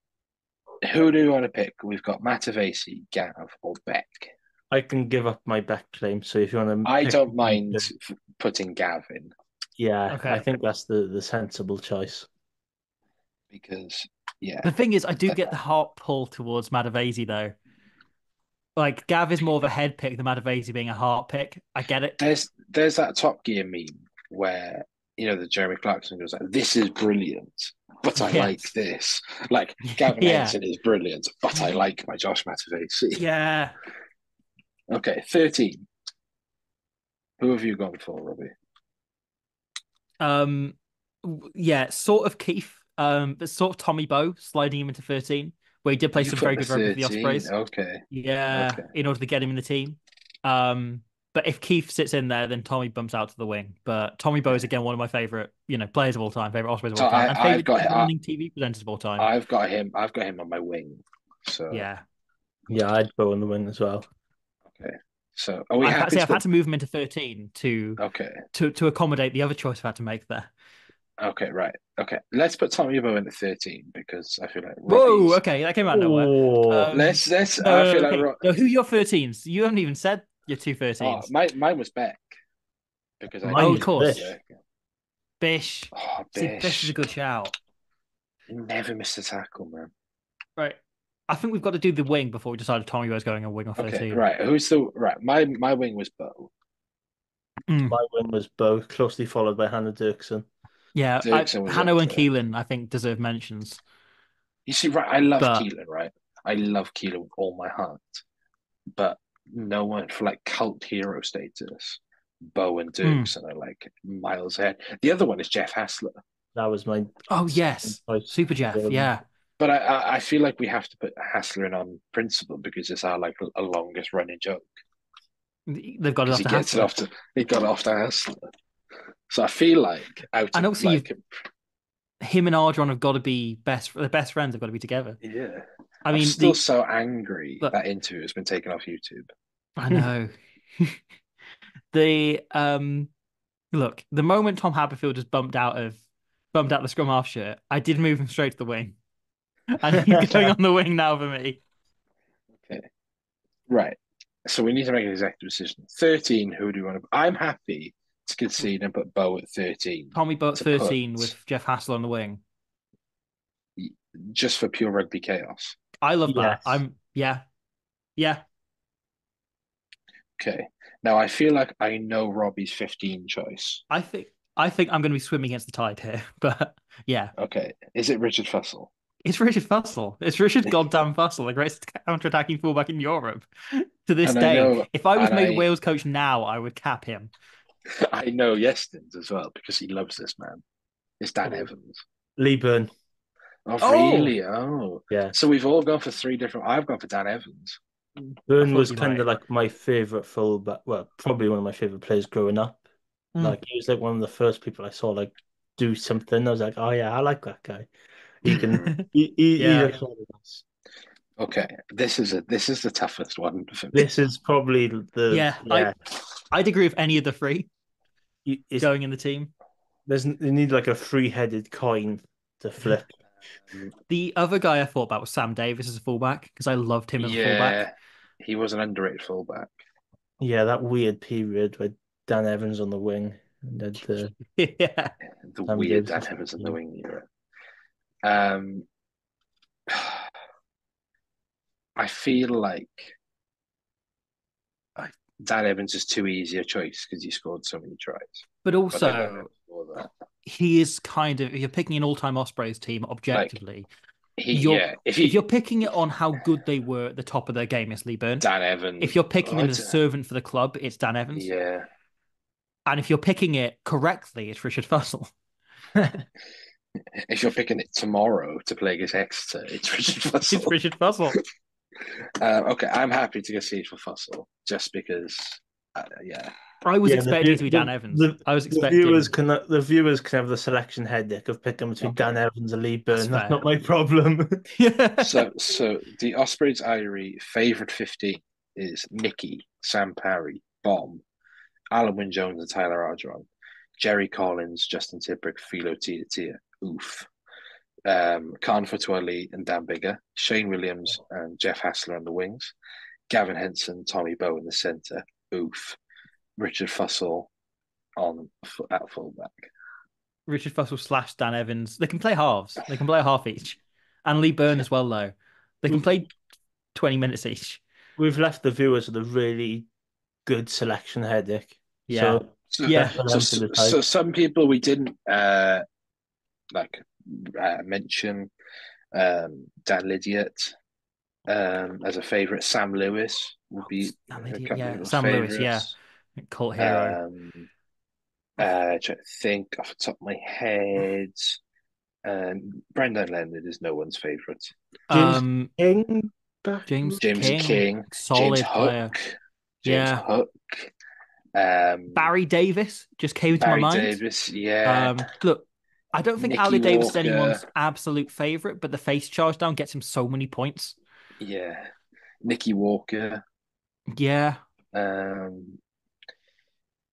who do you want to pick? We've got Matavesi, Gav, or Beck. I can give up my Beck claim. So if you want to, I don't mind f- putting Gav in Yeah, Okay. I think that's the the sensible choice. because, yeah, The thing is, I do get the <laughs> heart pull towards Matavesi though. Like Gav is more of a head pick than Matavesi being a heart pick. I get it. there's there's that Top Gear meme where you know the Jeremy Clarkson goes like, "This is brilliant, but I Yes. like this." Like Gavin <laughs> Yeah. Henson is brilliant, but I <laughs> like my Josh Matavesi. Yeah. Okay, 13. Who have you gone for, Robbie? Um. Yeah. Sort of Keith. Um. But sort of Tommy Bowe sliding him into thirteen, where he did play You some very good rugby for the Ospreys. Okay. Yeah. Okay. In order to get him in the team. Um. But if Keith sits in there, then Tommy bumps out to the wing. But Tommy Bowe is again one of my favorite, you know, players of all time, favorite Ospreys of all time, I- and I've favorite got- I- running TV presenters of all time. I've got him. I've got him on my wing. So yeah. Yeah, I'd go on the wing as well. Okay. So are we I've, had, happy? see, to I've had to move him into 13 to Okay. to to accommodate the other choice I've had to make there. Okay. Right. Okay. Let's put Tommy Bowe in at thirteen because I feel like Whoa, Robbie's- okay, that came out of nowhere. Oh, Um, Let's let's. No, I feel okay. like Ro- no, who are your 13s? You haven't even said your two 13s. oh, my, mine was Beck because I Mine Oh, knew of course. Beck. Bish. Oh, See, Bish. Bish is a good shout. Never missed a tackle, man. Right. I think we've got to do the wing before we decide if Tommy was going a wing or 13. Okay. Right. Who's the right? My my wing was Bowe. Mm, my wing was Bowe, closely followed by Hanno Dirksen. Yeah, I, Hanno and. Keelan, I think, deserve mentions. You see, right? I love But- Keelan, right? I love Keelan with all my heart, but no one for like cult hero status. Bowe and Hmm. Dirksen are like miles ahead. The other one is Jeff Hassler, That was my Oh, yes. choice. Super Jeff, Um, yeah. but I, I I feel like we have to put Hassler in on principle because it's our like a longest running joke. They've got it off he the gets it Hassler. off to he got it off to Hassler. So I feel like out And of, also like, Him and Ardron have got to be best. The best friends have got to be together. yeah. I I mean, am still the- so angry Look- that interview has been taken off YouTube. I know. <laughs> the um, look, the moment Tom Habberfield is bumped out of bumped out the scrum half shirt, I did move him straight to the wing, <laughs> and he's going on the wing now for me. Okay, right. So we need to make an executive decision. 13, who do you want to I'm happy to concede and put Bowe at 13 Tommy Butt at thirteen put- with Jeff Hassler on the wing. just for pure rugby chaos. I love that. I'm yeah, yeah. Okay. Now I feel like I know Robbie's 15 choice. I think I think I'm going to be swimming against the tide here, <laughs> but yeah, Okay. Is it Richard Fussell? it's Richard Fussell. It's Richard goddamn Fussell, the greatest counter-attacking fullback in Europe <laughs> to this And I day. know- if I was made I- Wales coach now, I would cap him. <laughs> I know Iestyn's as well because he loves this man. It's Dan Oh. Evans. Lee Byrne. Oh, Oh! really? Oh. Yeah. So we've all gone for three different. I've gone for Dan Evans. Byrne thought was kind might. of like my favorite fullback. Well, probably one of my favorite players growing up. Mm. Like he was like one of the first people I saw like do something. I was like, oh yeah, I like that guy. He can. <laughs> he, he, Yeah. he looks really nice. Okay. This is a this is the toughest one for me. This is probably the Yeah, I- I'd agree with any of the three You- it's, going in the team. there's they need like a three-headed coin to flip. The other guy I thought about was Sam Davies as a fullback because I loved him as a yeah. He was an underrated fullback. Yeah, that weird period where Dan Evans on the wing and then the <laughs> yeah. the Sam weird Davies. Dan Evans on the wing era. Um, <sighs> I feel like I, Dan Evans is too easy a choice because he scored so many tries. But But also, don't know before that. he is kind of if you're picking an all-time Ospreys team objectively. He, You're- yeah, if, he, if you're picking it on how good they were at the top of their game, it's Lee Byrne. Dan Evans, If you're picking Oh, him as a servant for the club, it's Dan Evans. yeah, And if you're picking it correctly, it's Richard Fussell. <laughs> If you're picking it tomorrow to play against Exeter, it's Richard Fussell. It's Richard Fussell. Uh, okay, I'm happy to concede for Fussell just because, uh, yeah. I was Yeah, expecting view- it to be the- Dan Evans. the- I was The expecting. viewers can the viewers can have the selection headache of picking between Okay. Dan Evans and Lee That's Byrne. That's, fair. not my problem. <laughs> yeah. So, so the Ospreys Eyrie favourite 50 is Nicky, Sam Parry, Bomb, Alun Wyn Jones, and Tyler Ardron, Jerry Collins, Justin Tipuric, Filo Tia, oof. Um, Kahn Fotuali'i and Dan Biggar, Shane Williams and Jeff Hassler on the wings, Gavin Henson, Tommy Bowe in the centre, oof. Richard Fussell on at fullback. Richard Fussell slash Dan Evans. They can play halves. They can play a half each. And Lee Byrne as well, though. They can play 20 minutes each. We've left the viewers with a really good selection headache. Yeah. So So, Yeah. So, so, so some people we didn't uh, like uh, mention um, Dan Lydiate um, as a favourite. Sam Lewis would be Sam a Lydiate, yeah. of Sam Lewis, favourites. Cult hero. Um, uh, trying to think off the top of my head. Um, Brendan Leonard is no one's favourite. James um, King? James, James King, King, solid James player. Hook, James Yeah. Hook, um, Barry Davis just came to Barry my mind. Davis, yeah. Um, look, I don't think Nicky Ali Davis is anyone's absolute favorite, but the face charge down gets him so many points. Yeah, Nikki Walker. Yeah, Um,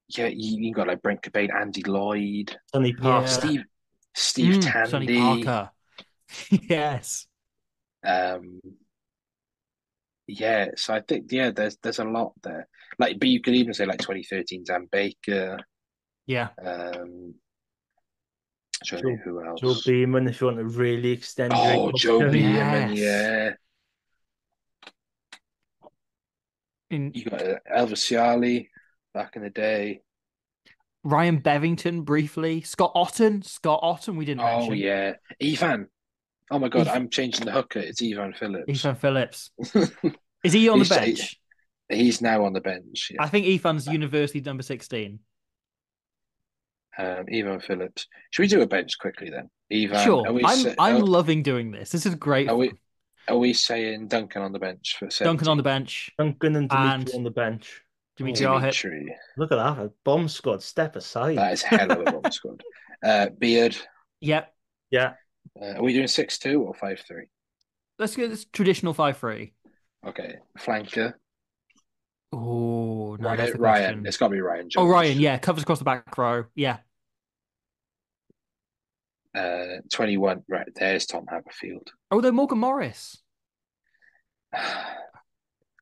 yeah, you, you got like Brent Cockbain, Andy Lloyd, Sonny Parker. Yeah. Steve, Steve Mm, Tandy. Sonny Parker. <laughs> yes, Um, yeah, so I think yeah, there's there's a lot there. Like, but you could even say like 2013 Dan Baker. yeah. Um, trying Joe- think who else? Joe Bearman, if you want to really extend your oh, Joe career. Bearman, Yes. yeah. In You got uh, Elvis Seveali'i back in the day. Ryan Bevington briefly, Scott Otten, Scott Otten. We didn't Oh mention. yeah, Ivan. Oh my God, Ivan- I'm changing the hooker. It's Ifan Phillips. Ethan Phillips. <laughs> Is he on the bench? He's now on the bench. Yeah. I think Ethan's university number sixteen. Um, Ifan Phillips. Should we do a bench quickly then? Ivan. sure, Are we, I'm sa- I'm are, loving doing this. This is great. are we are we saying Duncan on the bench for 17? Duncan on the bench, Duncan and Dimitri And- on the bench. Dimitri Arhip. Dimitri. Look at that. A bomb squad. Step aside. That is hell of a bomb <laughs> squad. Uh, Beard. Yep. Yeah. Uh, are we doing six two or five three? Let's go this traditional five three. Okay, flanker. Oh no, Ryan. that's the Ryan. question. It's got to be Ryan. Oh, Ryan, yeah, covers across the back row. Yeah, Uh, twenty one. Right there's Tom Habberfield. Oh, they're Morgan Morris. <sighs>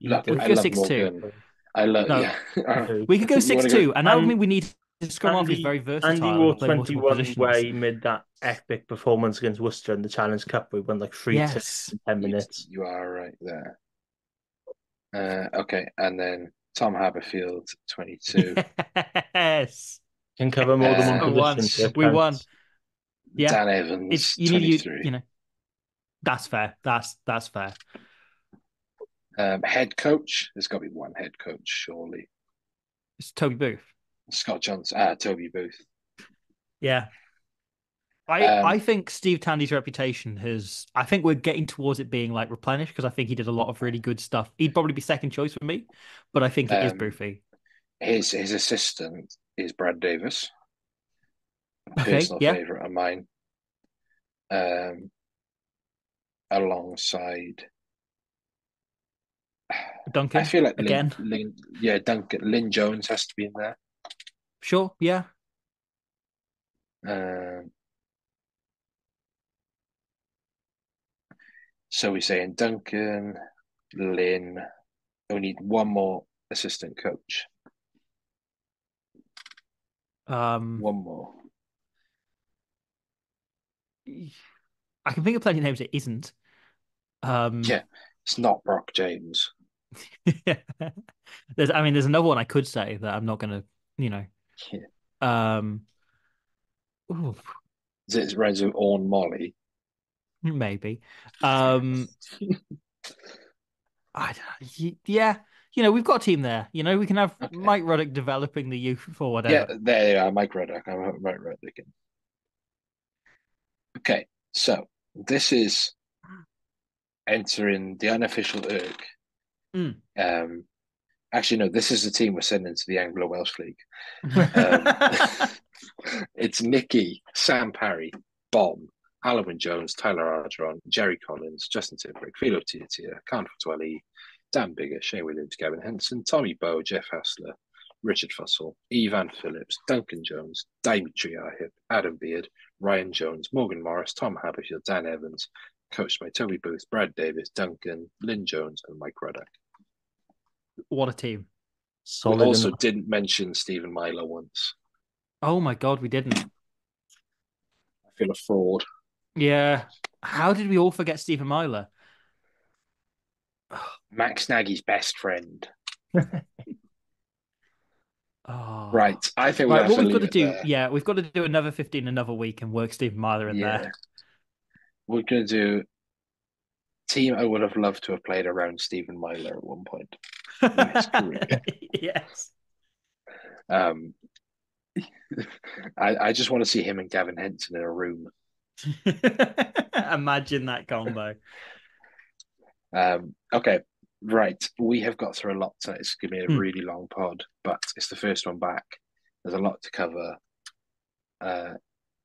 Look, We I go love 6-2. I love. No. Yeah. <laughs> We could go six wanna two, go- and that would mean we need to scrum off. He's Andy- very versatile. Andy and wore 21 where he made that epic performance against Worcester in the Challenge Cup. We won like three Yes. yes. in 10 minutes. You are right there. Uh, okay, and then Tom Habberfield, twenty-two. <laughs> yes, Can cover more than Uh, one position. We won. counts. Yeah. Dan Evans, it's you need you, 23. you know. That's fair. That's that's fair. Um, head coach. There's got to be one head coach, surely. It's Toby Booth. Scott Johnson. Ah, Toby Booth. Yeah. I, Um, I think Steve Tandy's reputation has. I think we're getting towards it being like replenished because I think he did a lot of really good stuff. He'd probably be second choice for me, but I think it is Um, Boofy. His his assistant is Brad Davies. Okay, personal yeah. favorite of mine. Um, alongside, Duncan. I feel like Lyn, again. Lyn, yeah, Duncan Lyn Jones has to be in there. Sure. Yeah. Um, so we're saying Duncan, Lyn. We need one more assistant coach. Um, One more. I can think of plenty of names it isn't. Um, Yeah. It's not Brock James. yeah. <laughs> there's, I mean, there's another one I could say that I'm not gonna, you know. Yeah. Um, ooh, Is it Renzo Orn Molly? <laughs> maybe. Um, I, y- yeah, you know, we've got a team there. You know, we can have Okay. Mike Ruddock developing the youth or whatever. Yeah, there you are, Mike Ruddock. I'm Mike Ruddock. Okay, so this is entering the unofficial ERG. Mm. Um, actually, no, this is the team we're sending to the Anglo Welsh League. <laughs> Um, <laughs> it's Nicky, Sam Parry, Bomb, Alan Jones, Tyler Ardron, Jerry Collins, Justin Timberlake, Filo Tiatia, Kahn Fotuali'i, Dan Biggar, Shane Williams, Gavin Henson, Tommy Bowe, Jeff Hassler, Richard Fussell, Ifan Phillips, Duncan Jones, Dimitri Arhip, Adam Beard, Ryan Jones, Morgan Morris, Tom Habberfield, Dan Evans, coached by Toby Booth, Brad Davies, Duncan, Lyn Jones, and Mike Ruddock. what a team. Solid. we also enough. didn't mention Stephen Myler once. Oh my god, we didn't. I feel a fraud. Yeah. How did we all forget Stephen Myler? Max Nagy's best friend. <laughs> Oh. Right. I think we Right, have what to we've got to do, there. yeah, we've got to do another 15 another week and work Stephen Myler in Yeah. there. We're going to do team I would have loved to have played around Stephen Myler at one point. <laughs> yes. Um, <laughs> I, I just want to see him and Gavin Henson in a room. <laughs> Imagine that combo. Um, okay, right. We have got through a lot tonight. It's going to be a Hmm. really long pod, but it's the first one back. There's a lot to cover. Uh,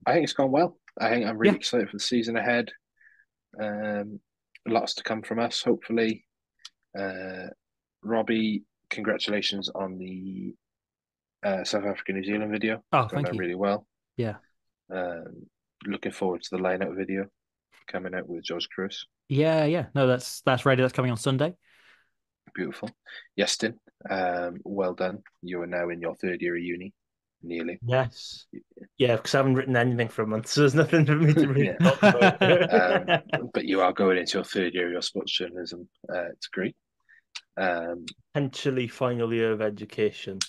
I think it's gone well. I think I'm really Yeah. excited for the season ahead. Um, lots to come from us, hopefully. Uh, Robbie, congratulations on the uh, South Africa New Zealand video. Oh, thank you. really well. Yeah. Um, looking forward to the lineup video coming out with George Cruz. Yeah, yeah. No, that's that's ready. That's coming on Sunday. Beautiful. Iestyn, um, well done. You are now in your third year of uni, nearly. Yes. Yeah, because I haven't written anything for a month, so there's nothing for me to <laughs> read. Yeah. <laughs> Um, but you are going into your third year of your sports journalism uh, degree. Um, Potentially final year of education.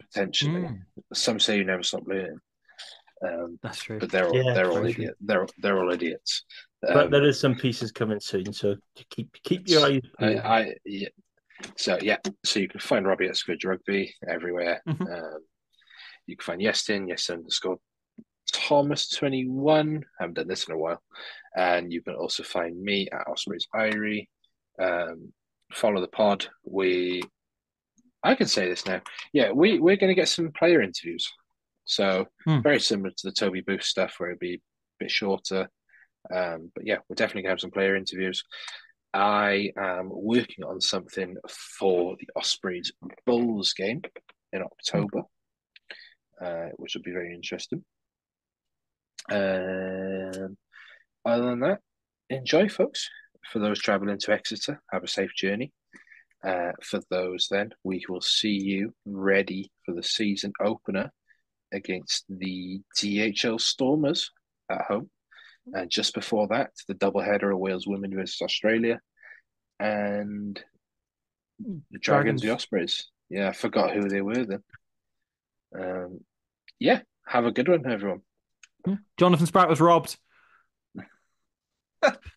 potentially, Mm, some say you never stop learning, um, that's true. but they're all, Yeah, they're all very true. idiot. They're they're all idiots. But Um, there is some pieces coming soon, so keep keep your eyes I. I yeah. So yeah, so you can find Robbie at Squid Rugby everywhere. Mhm. Um, you can find Iestyn, Iestyn underscore Thomas twenty one. Haven't done this in a while, and you can also find me at Ospreys Eyrie. Um, follow the pod. We, I can say this now. Yeah, we we're going to get some player interviews. So Hmm. very similar to the Toby Booth stuff, where it'd be a bit shorter. Um, but yeah, we're definitely going to have some player interviews. I am working on something for the Ospreys Bulls game in October, uh, which will be very interesting. Um, other than that, enjoy, folks. For those traveling to Exeter, have a safe journey. Uh, for those, then, we will see you ready for the season opener against the DHL Stormers at home. And just before that, the doubleheader of Wales women versus Australia and the Dragons, Dragons. the Ospreys. Yeah, I forgot who they were then. Um, yeah, have a good one, everyone. Hmm. Jonathan Spratt was robbed. <laughs>